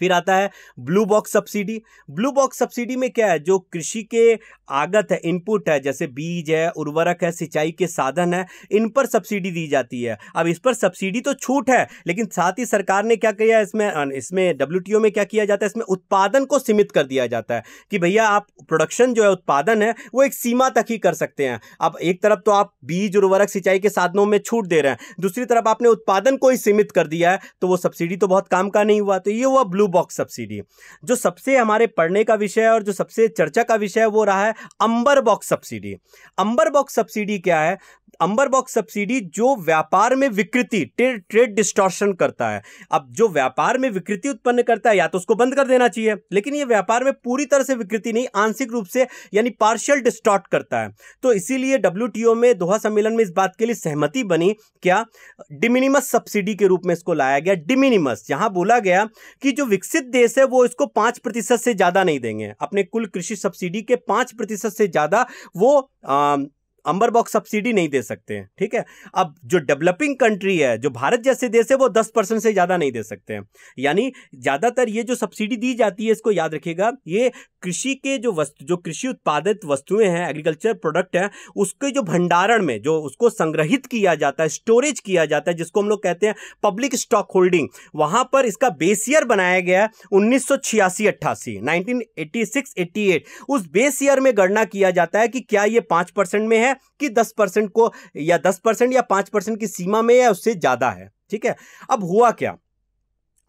फिर आता है blue box subsidy. Blue box subsidy में क्या है? जो कृषि के आगत है, इनपुट है, जैसे बीज है, उर्वरक है, सिंचाई के साधन है, इन पर सब्सिडी दी जाती है। अब इस पर सब्सिडी तो छूट है, लेकिन साथ ही सरकार ने क्या किया इसमें? इसमें डब्ल्यूटीओ में क्या किया जाता है? इसमें उत्पादन को सीमित कर दिया जाता है कि भैया आप प्रोडक्शन जो है, उत्पादन है, वो एक सीमा तक ही कर सकते हैं। अब एक तरफ़ तो आप बीज, उर्वरक, सिंचाई के साधनों में छूट दे रहे हैं, दूसरी तरफ़ आपने उत्पादन को ही सीमित कर दिया है तो वो सब्सिडी तो बहुत काम का नहीं हुआ। तो ये हुआ ब्लू बॉक्स सब्सिडी। जो सबसे हमारे पढ़ने का विषय है और जो सबसे चर्चा का विषय है, वो रहा है amber box subsidy. Amber box subsidy क्या है? अंबर बॉक्स सब्सिडी जो व्यापार में विकृति ट्रेड डिस्टॉर्शन करता है। अब जो व्यापार में विकृति उत्पन्न करता है, या तो उसको बंद कर देना चाहिए, लेकिन ये व्यापार में पूरी तरह से विकृति नहीं, आंशिक रूप से, यानी पार्शियल डिस्टॉर्ट करता है। तो इसीलिए डब्ल्यू में, दोहा सम्मेलन में इस बात के लिए सहमति बनी, क्या? डिमिनिमस सब्सिडी के रूप में इसको लाया गया डिमिनिमस यहाँ बोला गया कि जो विकसित देश है वो इसको पाँच प्रतिशत से ज़्यादा नहीं देंगे। अपने कुल कृषि सब्सिडी के पाँच प्रतिशत से ज़्यादा वो आ, अंबर बॉक्स सब्सिडी नहीं दे सकते हैं, ठीक है? अब जो डेवलपिंग कंट्री है, जो भारत जैसे देश है, वो दस परसेंट से ज़्यादा नहीं दे सकते हैं। यानी ज़्यादातर ये जो सब्सिडी दी जाती है, इसको याद रखिएगा, ये कृषि के जो वस्तु, जो कृषि उत्पादित वस्तुएँ हैं एग्रीकल्चर प्रोडक्ट हैं, उसके जो भंडारण में, जो उसको संग्रहित किया जाता है स्टोरेज किया जाता है, जिसको हम लोग कहते हैं पब्लिक स्टॉक होल्डिंग वहाँ पर इसका बेस ईयर बनाया गया है उन्नीस सौ छियासी अट्ठासी, nineteen eighty six eighty eight. उस बेस ईयर में गणना किया जाता है कि क्या ये पाँच परसेंट में है है कि दस परसेंट को या दस परसेंट या पाँच परसेंट की सीमा में या उससे ज़्यादा है, ठीक है? अब हुआ क्या?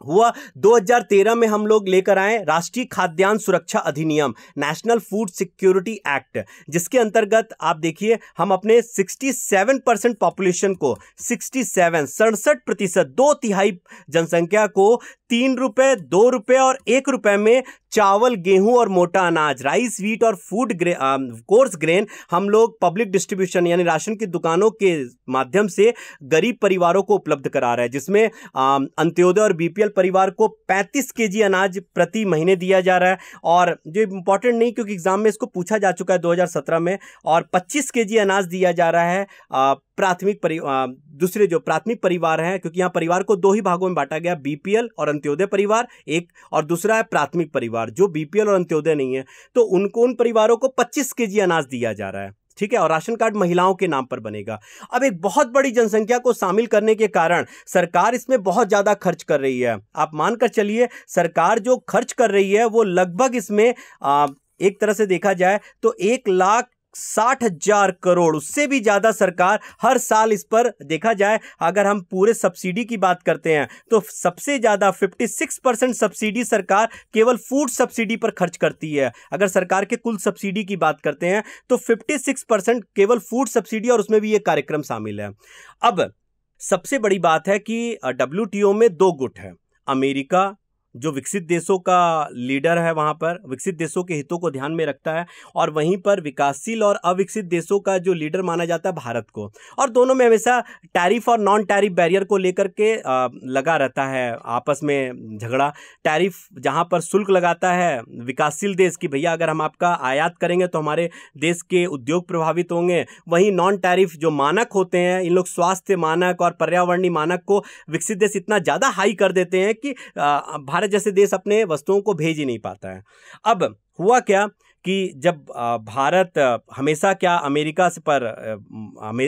हुआ। 2013 में हम लोग लेकर आए राष्ट्रीय खाद्यान्न सुरक्षा अधिनियम नेशनल फ़ूड सिक्योरिटी एक्ट जिसके अंतर्गत आप देखिए, हम अपने 67 परसेंट पॉपुलेशन को 67 सड़सठ प्रतिशत, दो तिहाई जनसंख्या को तीन रुपये दो रुपये और एक रुपये में चावल, गेहूँ और मोटा अनाज राइस वीट और फ़ूड ग्रे कोर्स ग्रेन हम लोग पब्लिक डिस्ट्रीब्यूशन यानी राशन की दुकानों के माध्यम से गरीब परिवारों को उपलब्ध करा रहे हैं, जिसमें अंत्योदय और बीपीएल परिवार को 35 केजी अनाज प्रति महीने दिया जा रहा है। और जो इंपॉर्टेंट नहीं, क्योंकि एग्ज़ाम में इसको पूछा जा चुका है 2017 में, और 25 केजी अनाज दिया जा रहा है प्राथमिक परि दूसरे जो प्राथमिक परिवार हैं, क्योंकि यहाँ परिवार को दो ही भागों में बांटा गया बीपीएल और अंत्योदय परिवार, एक, और दूसरा है प्राथमिक परिवार, जो बीपीएल और अंत्योदय नहीं है। तो उनको, उन परिवारों को 25 केजी अनाज दिया जा रहा है। ठीक है और राशन कार्ड महिलाओं के नाम पर बनेगा। अब एक बहुत बड़ी जनसंख्या को शामिल करने के कारण सरकार इसमें बहुत ज़्यादा खर्च कर रही है। आप मानकर चलिए सरकार जो खर्च कर रही है वो लगभग इसमें आ, एक तरह से देखा जाए तो एक लाख साठ हज़ार करोड़। उससे भी ज़्यादा सरकार हर साल इस पर देखा जाए, अगर हम पूरे सब्सिडी की बात करते हैं तो सबसे ज़्यादा 56 परसेंट सब्सिडी सरकार केवल फ़ूड सब्सिडी पर खर्च करती है। अगर सरकार के कुल सब्सिडी की बात करते हैं तो 56 परसेंट केवल फ़ूड सब्सिडी और उसमें भी ये कार्यक्रम शामिल है। अब सबसे बड़ी बात है कि डब्ल्यूटीओ में दो गुट है, अमेरिका जो विकसित देशों का लीडर है वहाँ पर, विकसित देशों के हितों को ध्यान में रखता है और वहीं पर विकासशील और अविकसित देशों का जो लीडर माना जाता है भारत को। और दोनों में हमेशा टैरिफ और नॉन टैरिफ बैरियर को लेकर के लगा रहता है आपस में झगड़ा। टैरिफ जहाँ पर शुल्क लगाता है विकासशील देश की, भैया, अगर हम आपका आयात करेंगे तो हमारे देश के उद्योग प्रभावित होंगे। वहीं नॉन टैरिफ जो मानक होते हैं, इन लोग स्वास्थ्य मानक और पर्यावरणीय मानक को विकसित देश इतना ज़्यादा हाई कर देते हैं कि भारत भारत जैसे देश अपने वस्तुओं को भेज ही नहीं पाता है। अब हुआ क्या कि जब भारत हमेशा क्या अमेरिका से पर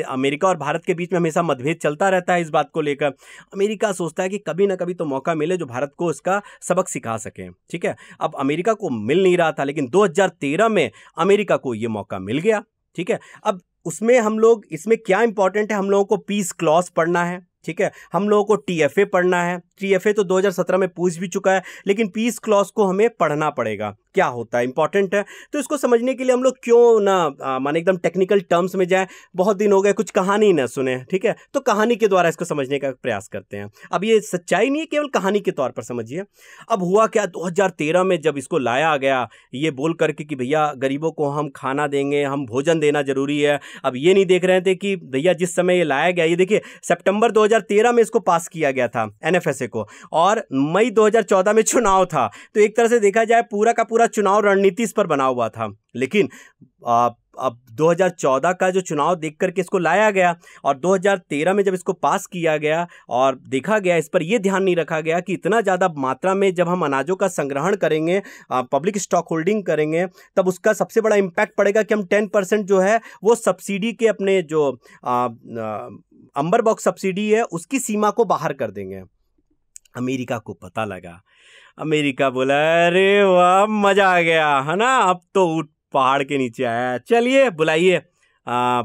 अमेरिका और भारत के बीच में हमेशा मतभेद चलता रहता है इस बात को लेकर। अमेरिका सोचता है कि कभी ना कभी तो मौका मिले जो भारत को इसका सबक सिखा सके, ठीक है? अब अमेरिका को मिल नहीं रहा था, लेकिन 2013 में अमेरिका को ये मौका मिल गया, ठीक है? अब उसमें हम लोग, इसमें क्या इंपॉर्टेंट है हम लोगों को पीस क्लॉज पढ़ना है। ठीक है? हम लोगों को टीएफए पढ़ना है। टीएफए तो 2017 में पूछ भी चुका है, लेकिन पीस क्लॉज को हमें पढ़ना पड़ेगा। क्या होता है इंपॉर्टेंट है। तो इसको समझने के लिए हम लोग क्यों ना माने एकदम टेक्निकल टर्म्स में जाए। बहुत दिन हो गए, कुछ कहानी ना सुने, ठीक है? तो कहानी के द्वारा इसको समझने का प्रयास करते हैं। अब ये सच्चाई नहीं है, केवल कहानी के तौर पर समझिए। अब हुआ क्या 2013 में जब इसको लाया गया, ये बोल करके कि, भैया, गरीबों को हम खाना देंगे, हम भोजन देना ज़रूरी है। अब ये नहीं देख रहे थे कि, भैया, जिस समय ये लाया गया, ये देखिए सेप्टेंबर 2013 में इसको पास किया गया था एनएफएसए को, और मई 2014 में चुनाव था। तो एक तरह से देखा जाए, पूरा का पूरा चुनाव रणनीति इस पर बना हुआ था। लेकिन आ, अब 2014 का जो चुनाव देख करके इसको लाया गया और 2013 में जब इसको पास किया गया और देखा गया इस पर यह ध्यान नहीं रखा गया कि इतना ज़्यादा मात्रा में जब हम अनाजों का संग्रहण करेंगे पब्लिक स्टॉक होल्डिंग करेंगे तब उसका सबसे बड़ा इम्पैक्ट पड़ेगा कि हम टेन परसेंट जो है वो सब्सिडी के अपने जो अंबर बॉक्स सब्सिडी है उसकी सीमा को बाहर कर देंगे। अमेरिका को पता लगा। अमेरिका बोला, अरे वाह, मज़ा आ गया, है ना? अब तो उठ पहाड़ के नीचे आया चलिए, बुलाइए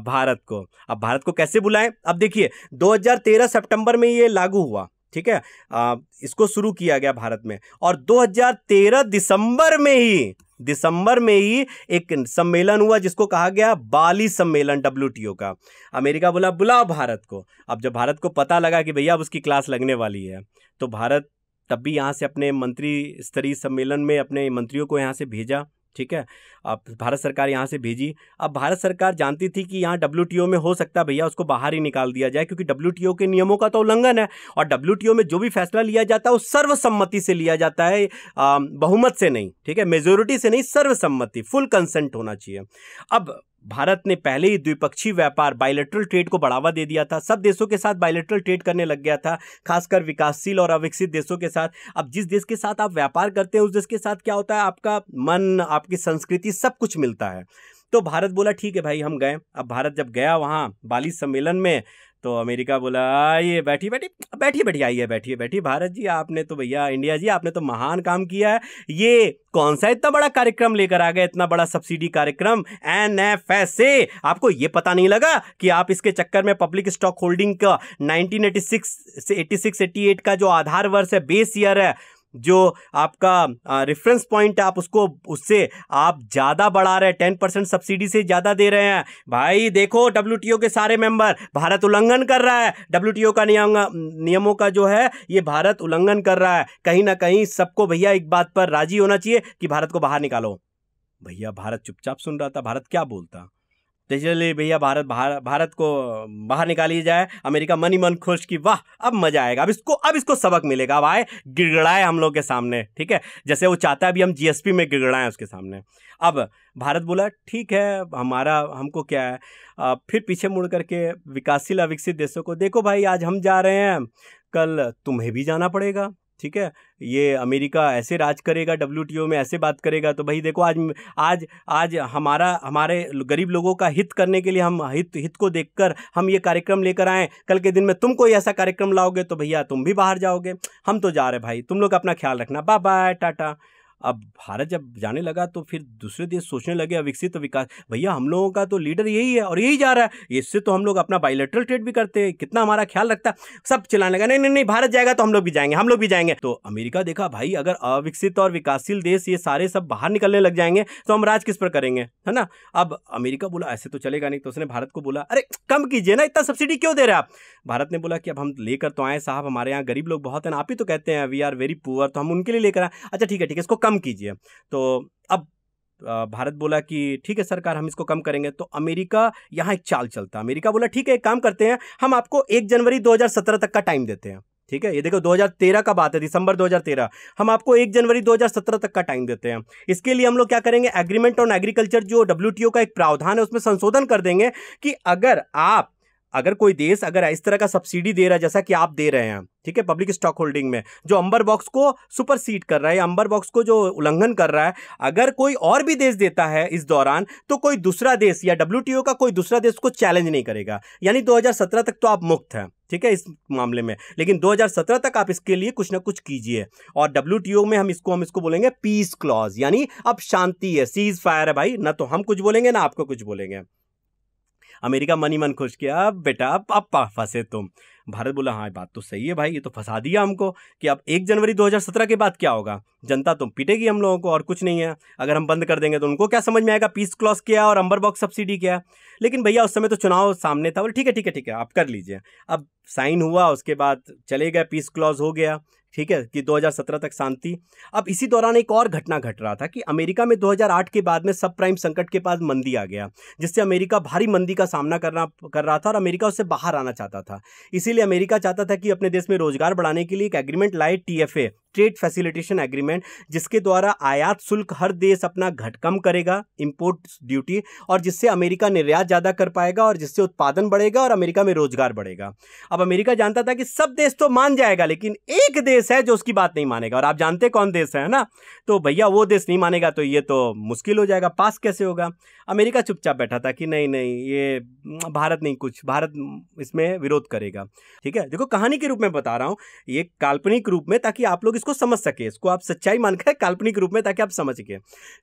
भारत को। अब भारत को कैसे बुलाएँ? अब देखिए 2013 सितंबर में ये लागू हुआ। ठीक है? आ, इसको शुरू किया गया भारत में। और 2013 दिसंबर में ही दिसंबर में ही एक सम्मेलन हुआ जिसको कहा गया बाली सम्मेलन डब्ल्यूटीओ का। अमेरिका बोला बुलाओ भारत को। अब जब भारत को पता लगा कि भैया अब उसकी क्लास लगने वाली है तो भारत तब भी यहाँ से अपने मंत्री स्तरीय सम्मेलन में अपने मंत्रियों को यहाँ से भेजा। ठीक है? अब भारत सरकार यहाँ से भेजी। अब भारत सरकार जानती थी कि यहाँ डब्ल्यू में हो सकता भैया, उसको बाहर ही निकाल दिया जाए, क्योंकि डब्ल्यूटीओ के नियमों का तो उल्लंघन है और डब्ल्यू में जो भी फैसला लिया जाता है, वो सर्वसम्मति से लिया जाता है बहुमत से नहीं, ठीक है? मेजोरिटी से नहीं, सर्वसम्मति, फुल कंसेंट होना चाहिए। अब भारत ने पहले ही द्विपक्षीय व्यापार बायोलेट्रल ट्रेड को बढ़ावा दे दिया था। सब देशों के साथ बायोलेट्रल ट्रेड करने लग गया था, खासकर विकासशील और अविकसित देशों के साथ। अब जिस देश के साथ आप व्यापार करते हैं, उस देश के साथ क्या होता है? आपका मन, आपकी संस्कृति सब कुछ मिलता है। तो भारत बोला, ठीक है भाई, हम गए। अब भारत जब गया वहाँ बाली सम्मेलन में तो अमेरिका बोला, आइए बैठी बैठी बैठी बैठी आइए, बैठिए बैठिए, भारत जी, आपने तो भैया, इंडिया जी, आपने तो महान काम किया है। ये कौन सा इतना बड़ा कार्यक्रम लेकर आ गए, इतना बड़ा सब्सिडी कार्यक्रम, एन एफ़ एस ए? आपको ये पता नहीं लगा कि आप इसके चक्कर में पब्लिक स्टॉक होल्डिंग का 1986 से 86 88 का जो आधार वर्ष है, बेस ईयर है जो आपका रेफरेंस पॉइंट है आप उसको, उससे आप ज़्यादा बढ़ा रहे हैं टेन परसेंट सब्सिडी से ज़्यादा दे रहे हैं। भाई देखो डब्ल्यू के सारे मेंबर भारत उल्लंघन कर रहा है। डब्ल्यूटीओ का नियम नियमों का जो है, ये भारत उल्लंघन कर रहा है। कहीं ना कहीं सबको भैया एक बात पर राज़ी होना चाहिए कि भारत को बाहर निकालो। भैया भारत चुपचाप सुन रहा था, भारत क्या बोलता? तो चलिए भैया भारत भारत को बाहर निकाली जाए अमेरिका मनी मन खुश की वाह अब मज़ा आएगा। अब इसको अब इसको सबक मिलेगा। अब आए गिड़गड़ाए हम लोग के सामने ठीक है? जैसे वो चाहता है अभी हम जीएसपी में गिड़गड़ाएँ उसके सामने। अब भारत बोला ठीक है हमारा हमको क्या है? आ, फिर पीछे मुड़ करके विकासशील अविकसित देशों को देखो भाई आज हम जा रहे हैं कल तुम्हें भी जाना पड़ेगा। ठीक है? ये अमेरिका ऐसे राज करेगा डब्ल्यूटीओ में ऐसे बात करेगा तो भाई देखो आज आज आज हमारा, हमारे गरीब लोगों का हित करने के लिए हम हित हित को देखकर हम ये कार्यक्रम लेकर आए। कल के दिन में तुम कोई ऐसा कार्यक्रम लाओगे तो भैया तुम भी बाहर जाओगे। हम तो जा रहे भाई, तुम लोग अपना ख्याल रखना। Bye bye tata. अब भारत जब जाने लगा तो फिर दूसरे देश सोचने लगे अविकसित विकास। भैया, हम लोगों का तो लीडर यही है और यही जा रहा है। इससे तो हम लोग अपना बायोलेटरल ट्रेड भी करते हैं। कितना हमारा ख्याल रखता है। सब चलाने लगा, नहीं नहीं नहीं, भारत जाएगा तो हम लोग भी जाएँगे, हम लोग भी जाएँगे। तो अमेरिका देखा, भाई, अगर अविकसित और विकासशील देश ये सारे सब बाहर निकलने लग जाएँगे तो हम राज किस पर करेंगे? है ना? अब अमेरिका बोला, ऐसे तो चलेगा नहीं। तो उसने भारत को बोला, अरे, कम कीजिए ना, इतना सब्सिडी क्यों दे रहे आप? भारत ने बोला कि, अब हम लेकर तो आए साहब, हमारे यहाँ गरीब लोग बहुत हैं, आप ही तो कहते हैं वी आर वेरी पुअर तो हम उनके लिए लेकर आए अच्छा ठीक है ठीक है, इसको कम कीजिए। तो अब भारत बोला कि, ठीक है सरकार, हम इसको कम करेंगे। तो अमेरिका, यहाँ एक चाल चलता। अमेरिका बोला, ठीक है, एक काम करते हैं, हम आपको एक जनवरी 2017 तक का टाइम देते हैं। ठीक है, ये देखो 2013 का बात है, दिसंबर 2013 हम आपको एक जनवरी 2017 तक का टाइम देते हैं। इसके लिए हम लोग क्या करेंगे, एग्रीमेंट ऑन एग्रीकल्चर, जो डब्ल्यूटीओ का एक प्रावधान है, उसमें संशोधन कर देंगे कि अगर आप अगर कोई देश अगर इस तरह का सब्सिडी दे रहा है, जैसा कि आप दे रहे हैं, ठीक है पब्लिक स्टॉक होल्डिंग में, जो अंबर बॉक्स को सुपर सीड कर रहा है अंबर बॉक्स को जो उल्लंघन कर रहा है, अगर कोई और भी देश देता है इस दौरान तो कोई दूसरा देश या डब्ल्यूटीओ का कोई दूसरा देश को चैलेंज नहीं करेगा। यानी 2017 तक तो आप मुक्त हैं, ठीक है, इस मामले में। लेकिन 2017 तक आप इसके लिए कुछ ना कुछ कीजिए। और डब्ल्यूटीओ में हम इसको हम इसको बोलेंगे पीस क्लॉज यानी अब शांति है सीज फायर है भाई, ना तो हम कुछ बोलेंगे, ना आपको कुछ बोलेंगे। अमेरिका मनी मन खुश किया बेटा, अब फंसे तुम। भारत बोला हाँ बात तो सही है भाई, ये तो फंसा दिया हमको कि अब एक जनवरी 2017 के बाद क्या होगा? जनता तो पीटेगी हम लोगों को और कुछ नहीं है। अगर हम बंद कर देंगे तो उनको क्या समझ में आएगा? पीस क्लॉस क्या और अंबर बॉक्स सब्सिडी क्या। लेकिन भैया, उस समय तो चुनाव सामने था, बोले, ठीक है ठीक है ठीक है, आप कर लीजिए। अब साइन हुआ, उसके बाद चले गए पीस क्लॉज हो गया। ठीक है, कि 2017 तक शांति। अब इसी दौरान एक और घटना घट रहा था कि अमेरिका में 2008 के बाद में सब प्राइम संकट के पास मंदी आ गया, जिससे अमेरिका भारी मंदी का सामना करना, कर रहा था और अमेरिका उससे बाहर आना चाहता था। इसीलिए अमेरिका चाहता था कि अपने देश में रोज़गार बढ़ाने के लिए एक एग्रीमेंट लाए टीएफए ट्रेड फैसिलिटेशन एग्रीमेंट, जिसके द्वारा आयात शुल्क हर देश अपना घट कम करेगा इंपोर्ट ड्यूटी और जिससे अमेरिका निर्यात ज़्यादा कर पाएगा और जिससे उत्पादन बढ़ेगा और अमेरिका में रोज़गार बढ़ेगा। अब अमेरिका जानता था कि सब देश तो मान जाएगा, लेकिन एक देश है जो उसकी बात नहीं मानेगा। और आप जानते कौन देश है ना? तो भैया वो देश नहीं मानेगा तो ये तो मुश्किल हो जाएगा, पास कैसे होगा? अमेरिका चुपचाप बैठा था कि नहीं नहीं, ये भारत नहीं कुछ, भारत इसमें विरोध करेगा। ठीक है? देखो कहानी के रूप में बता रहा हूँ, ये काल्पनिक रूप में, ताकि आप लोग इसको समझ सके, इसको आप सच्चाई मान कर काल्पनिक रूप में ताकि आप समझ सके।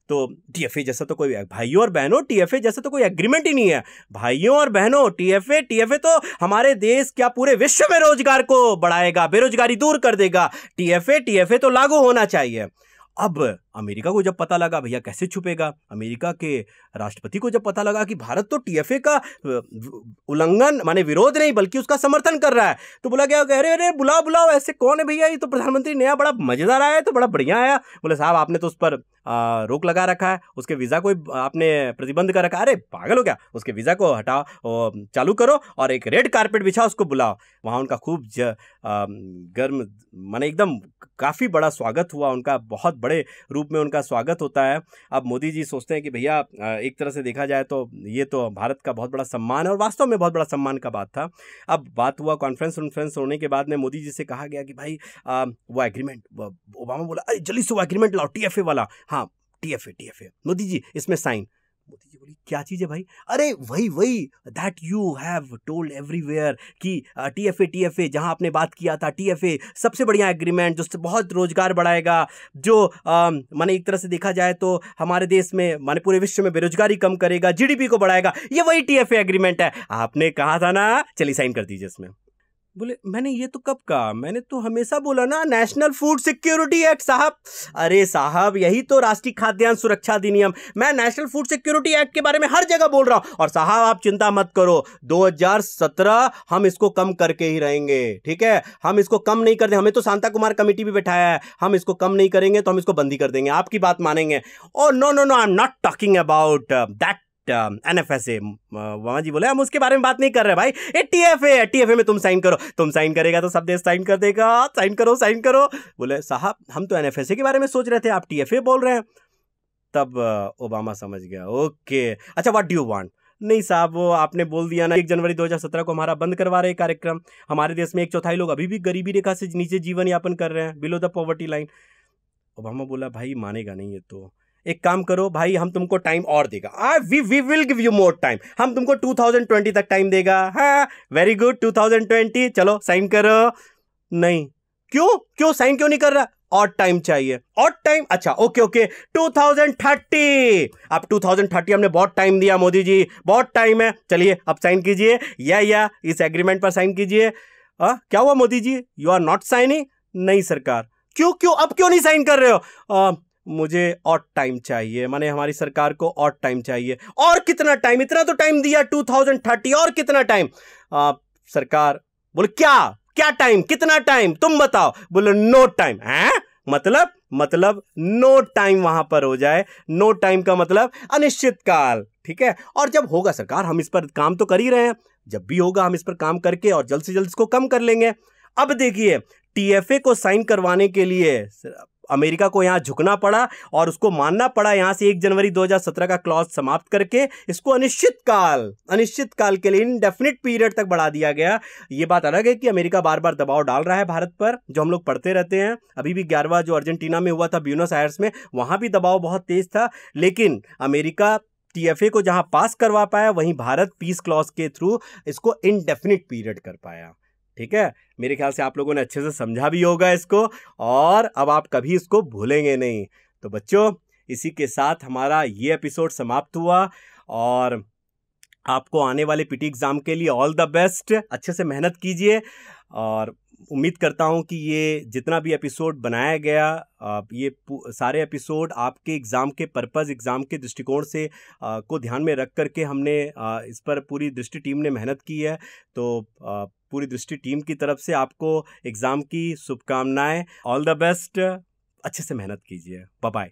तो टीएफए जैसा तो कोई भाइयों और बहनों, टीएफए जैसा तो कोई एग्रीमेंट ही नहीं है। भाइयों और बहनों, टीएफए टीएफए तो हमारे देश क्या पूरे विश्व में रोज़गार को बढ़ाएगा, बेरोजगारी दूर कर देगा। टीएफए टीएफए तो लागू होना चाहिए। अब अमेरिका को जब पता लगा भैया कैसे छुपेगा? अमेरिका के राष्ट्रपति को जब पता लगा कि भारत तो टीएफए का उल्लंघन माने विरोध नहीं बल्कि उसका समर्थन कर रहा है तो बोला क्या अरे अरे बुलाओ बुलाओ ऐसे कौन है भैया ये? तो प्रधानमंत्री नया बड़ा मज़ेदार आया तो बड़ा बढ़िया आया। बोले साहब आपने तो उस पर आ, रोक लगा रखा है उसके वीज़ा को आपने प्रतिबंध कर रखा अरे पागल हो क्या उसके वीज़ा को हटाओ चालू करो और एक रेड कारपेट बिछा उसको बुलाओ। वहाँ उनका खूब गर्म माने एकदम काफ़ी बड़ा स्वागत हुआ उनका बहुत बड़े रूप में उनका स्वागत होता है। अब मोदी जी सोचते हैं कि भैया एक तरह से देखा जाए तो ये तो भारत का बहुत बड़ा सम्मान है और वास्तव में बहुत बड़ा सम्मान का बात था। अब बात हुआ कॉन्फ्रेंस वॉन्फ्रेंस होने के बाद में मोदी जी से कहा गया कि भाई आ, वो एग्रीमेंट ओबामा बोला अरे जल्दी से वो एग्रीमेंट लाओ टीएफए वाला। हाँ T F A Modi ji इसमें साइन मोदी जी बोली, क्या चीज़ है भाई? अरे, वही वही that you have told everywhere कि T F A T F A जहाँ आपने बात किया था टी एफ़ ए सबसे बढ़िया एग्रीमेंट जो बहुत रोज़गार बढ़ाएगा, जो मैंने एक तरह से देखा जाए तो हमारे देश में, माने पूरे विश्व में बेरोजगारी कम करेगा जीडीपी को बढ़ाएगा, ये वही टी एफ़ ए एग्रीमेंट है। आपने कहा था ना, चलिए साइन कर दीजिए इसमें। बोले, मैंने ये तो कब कहा? मैंने तो हमेशा बोला ना नेशनल फ़ूड सिक्योरिटी एक्ट साहब। अरे साहब, यही तो राष्ट्रीय खाद्यान्न सुरक्षा अधिनियम। मैं नेशनल फ़ूड सिक्योरिटी एक्ट के बारे में हर जगह बोल रहा हूँ। और साहब, आप चिंता मत करो 2017 हम इसको कम करके ही रहेंगे, ठीक है? हम इसको कम नहीं कर करते, हमें तो शांता कुमार कमेटी भी बैठाया है। हम इसको कम नहीं करेंगे तो हम इसको बंदी कर देंगे, आपकी बात मानेंगे। ओ no no no I am not talking about that N F S A वहाँ जी बोले, हम उसके बारे में बात नहीं कर रहे भाई। A T F A T F A में तुम साइन करो। तुम साइन करेगा तो सब देश साइन कर देगा। साइन करो साइन करो। बोले, साहब, हम तो एन एफ़ एस ए के बारे में सोच रहे थे। आप टी एफ़ ए बोल रहे हैं। तब ओबामा समझ गया। ओके अच्छा व्हाट डू यू वांट नहीं साहब, वो आपने बोल दिया ना, एक जनवरी 2017 को हमारा बंद करवा रहे कार्यक्रम। हमारे देश में एक चौथाई लोग अभी भी गरीबी रेखा से नीचे जीवन यापन कर रहे हैं below the poverty line Obama बोला, भाई, मानेगा नहीं ये तो। एक काम करो भाई हम तुमको टाइम और देगा। I we we will give you more time हम तुमको 2020 तक टाइम देगा। हाँ वेरी गुड 2020 चलो साइन करो। नहीं। क्यों? क्यों साइन क्यों नहीं कर रहा? और टाइम चाहिए। और टाइम अच्छा ओके ओके 2030 अब 2030 हमने बहुत टाइम दिया मोदी जी। बहुत टाइम है। चलिए अब साइन कीजिए। या या इस एग्रीमेंट पर साइन कीजिए। क्या हुआ Modi ji? You are not signing नहीं सरकार। क्यों क्यों? अब क्यों नहीं साइन कर रहे हो? आ, मुझे और टाइम चाहिए। माने हमारी सरकार को और टाइम चाहिए। और कितना टाइम इतना तो टाइम दिया 2030 और कितना टाइम सरकार बोले, क्या? क्या टाइम कितना टाइम तुम बताओ। बोले नो टाइम है? मतलब? मतलब नो टाइम वहाँ पर हो जाए। नो टाइम का मतलब अनिश्चित काल ठीक है? और जब होगा सरकार, हम इस पर काम तो कर ही रहे हैं। जब भी होगा, हम इस पर काम करके और जल्द से जल्द इसको कम कर लेंगे। अब देखिए टीएफए को साइन करवाने के लिए अमेरिका को यहाँ झुकना पड़ा और उसको मानना पड़ा यहाँ से एक जनवरी 2017 का क्लॉज समाप्त करके। इसको अनिश्चित काल अनिश्चित काल के लिए इनडेफिनिट पीरियड तक बढ़ा दिया गया। ये बात अलग है कि अमेरिका बार बार दबाव डाल रहा है भारत पर, जो हम लोग पढ़ते रहते हैं। अभी भी ग्यारहवा जो अर्जेंटीना में हुआ था, ब्यूनस आयर्स में, वहाँ भी दबाव बहुत तेज था। लेकिन अमेरिका टीएफए को जहाँ पास करवा पाया, वहीं भारत पीस क्लॉज के थ्रू इसको इनडेफिनिट पीरियड कर पाया। ठीक है? मेरे ख्याल से आप लोगों ने अच्छे से समझा भी होगा इसको और अब आप कभी इसको भूलेंगे नहीं। तो बच्चों, इसी के साथ हमारा ये एपिसोड समाप्त हुआ और आपको आने वाले पीटी एग्ज़ाम के लिए ऑल द बेस्ट। अच्छे से मेहनत कीजिए और उम्मीद करता हूँ कि ये जितना भी एपिसोड बनाया गया ये सारे एपिसोड आपके एग्ज़ाम के पर्पज़ एग्ज़ाम के दृष्टिकोण से को ध्यान में रख करके हमने इस पर पूरी दृष्टि टीम ने मेहनत की है। तो पूरी दृष्टि टीम की तरफ़ से आपको एग्ज़ाम की शुभकामनाएँ। ऑल द बेस्ट अच्छे से मेहनत कीजिए। बाय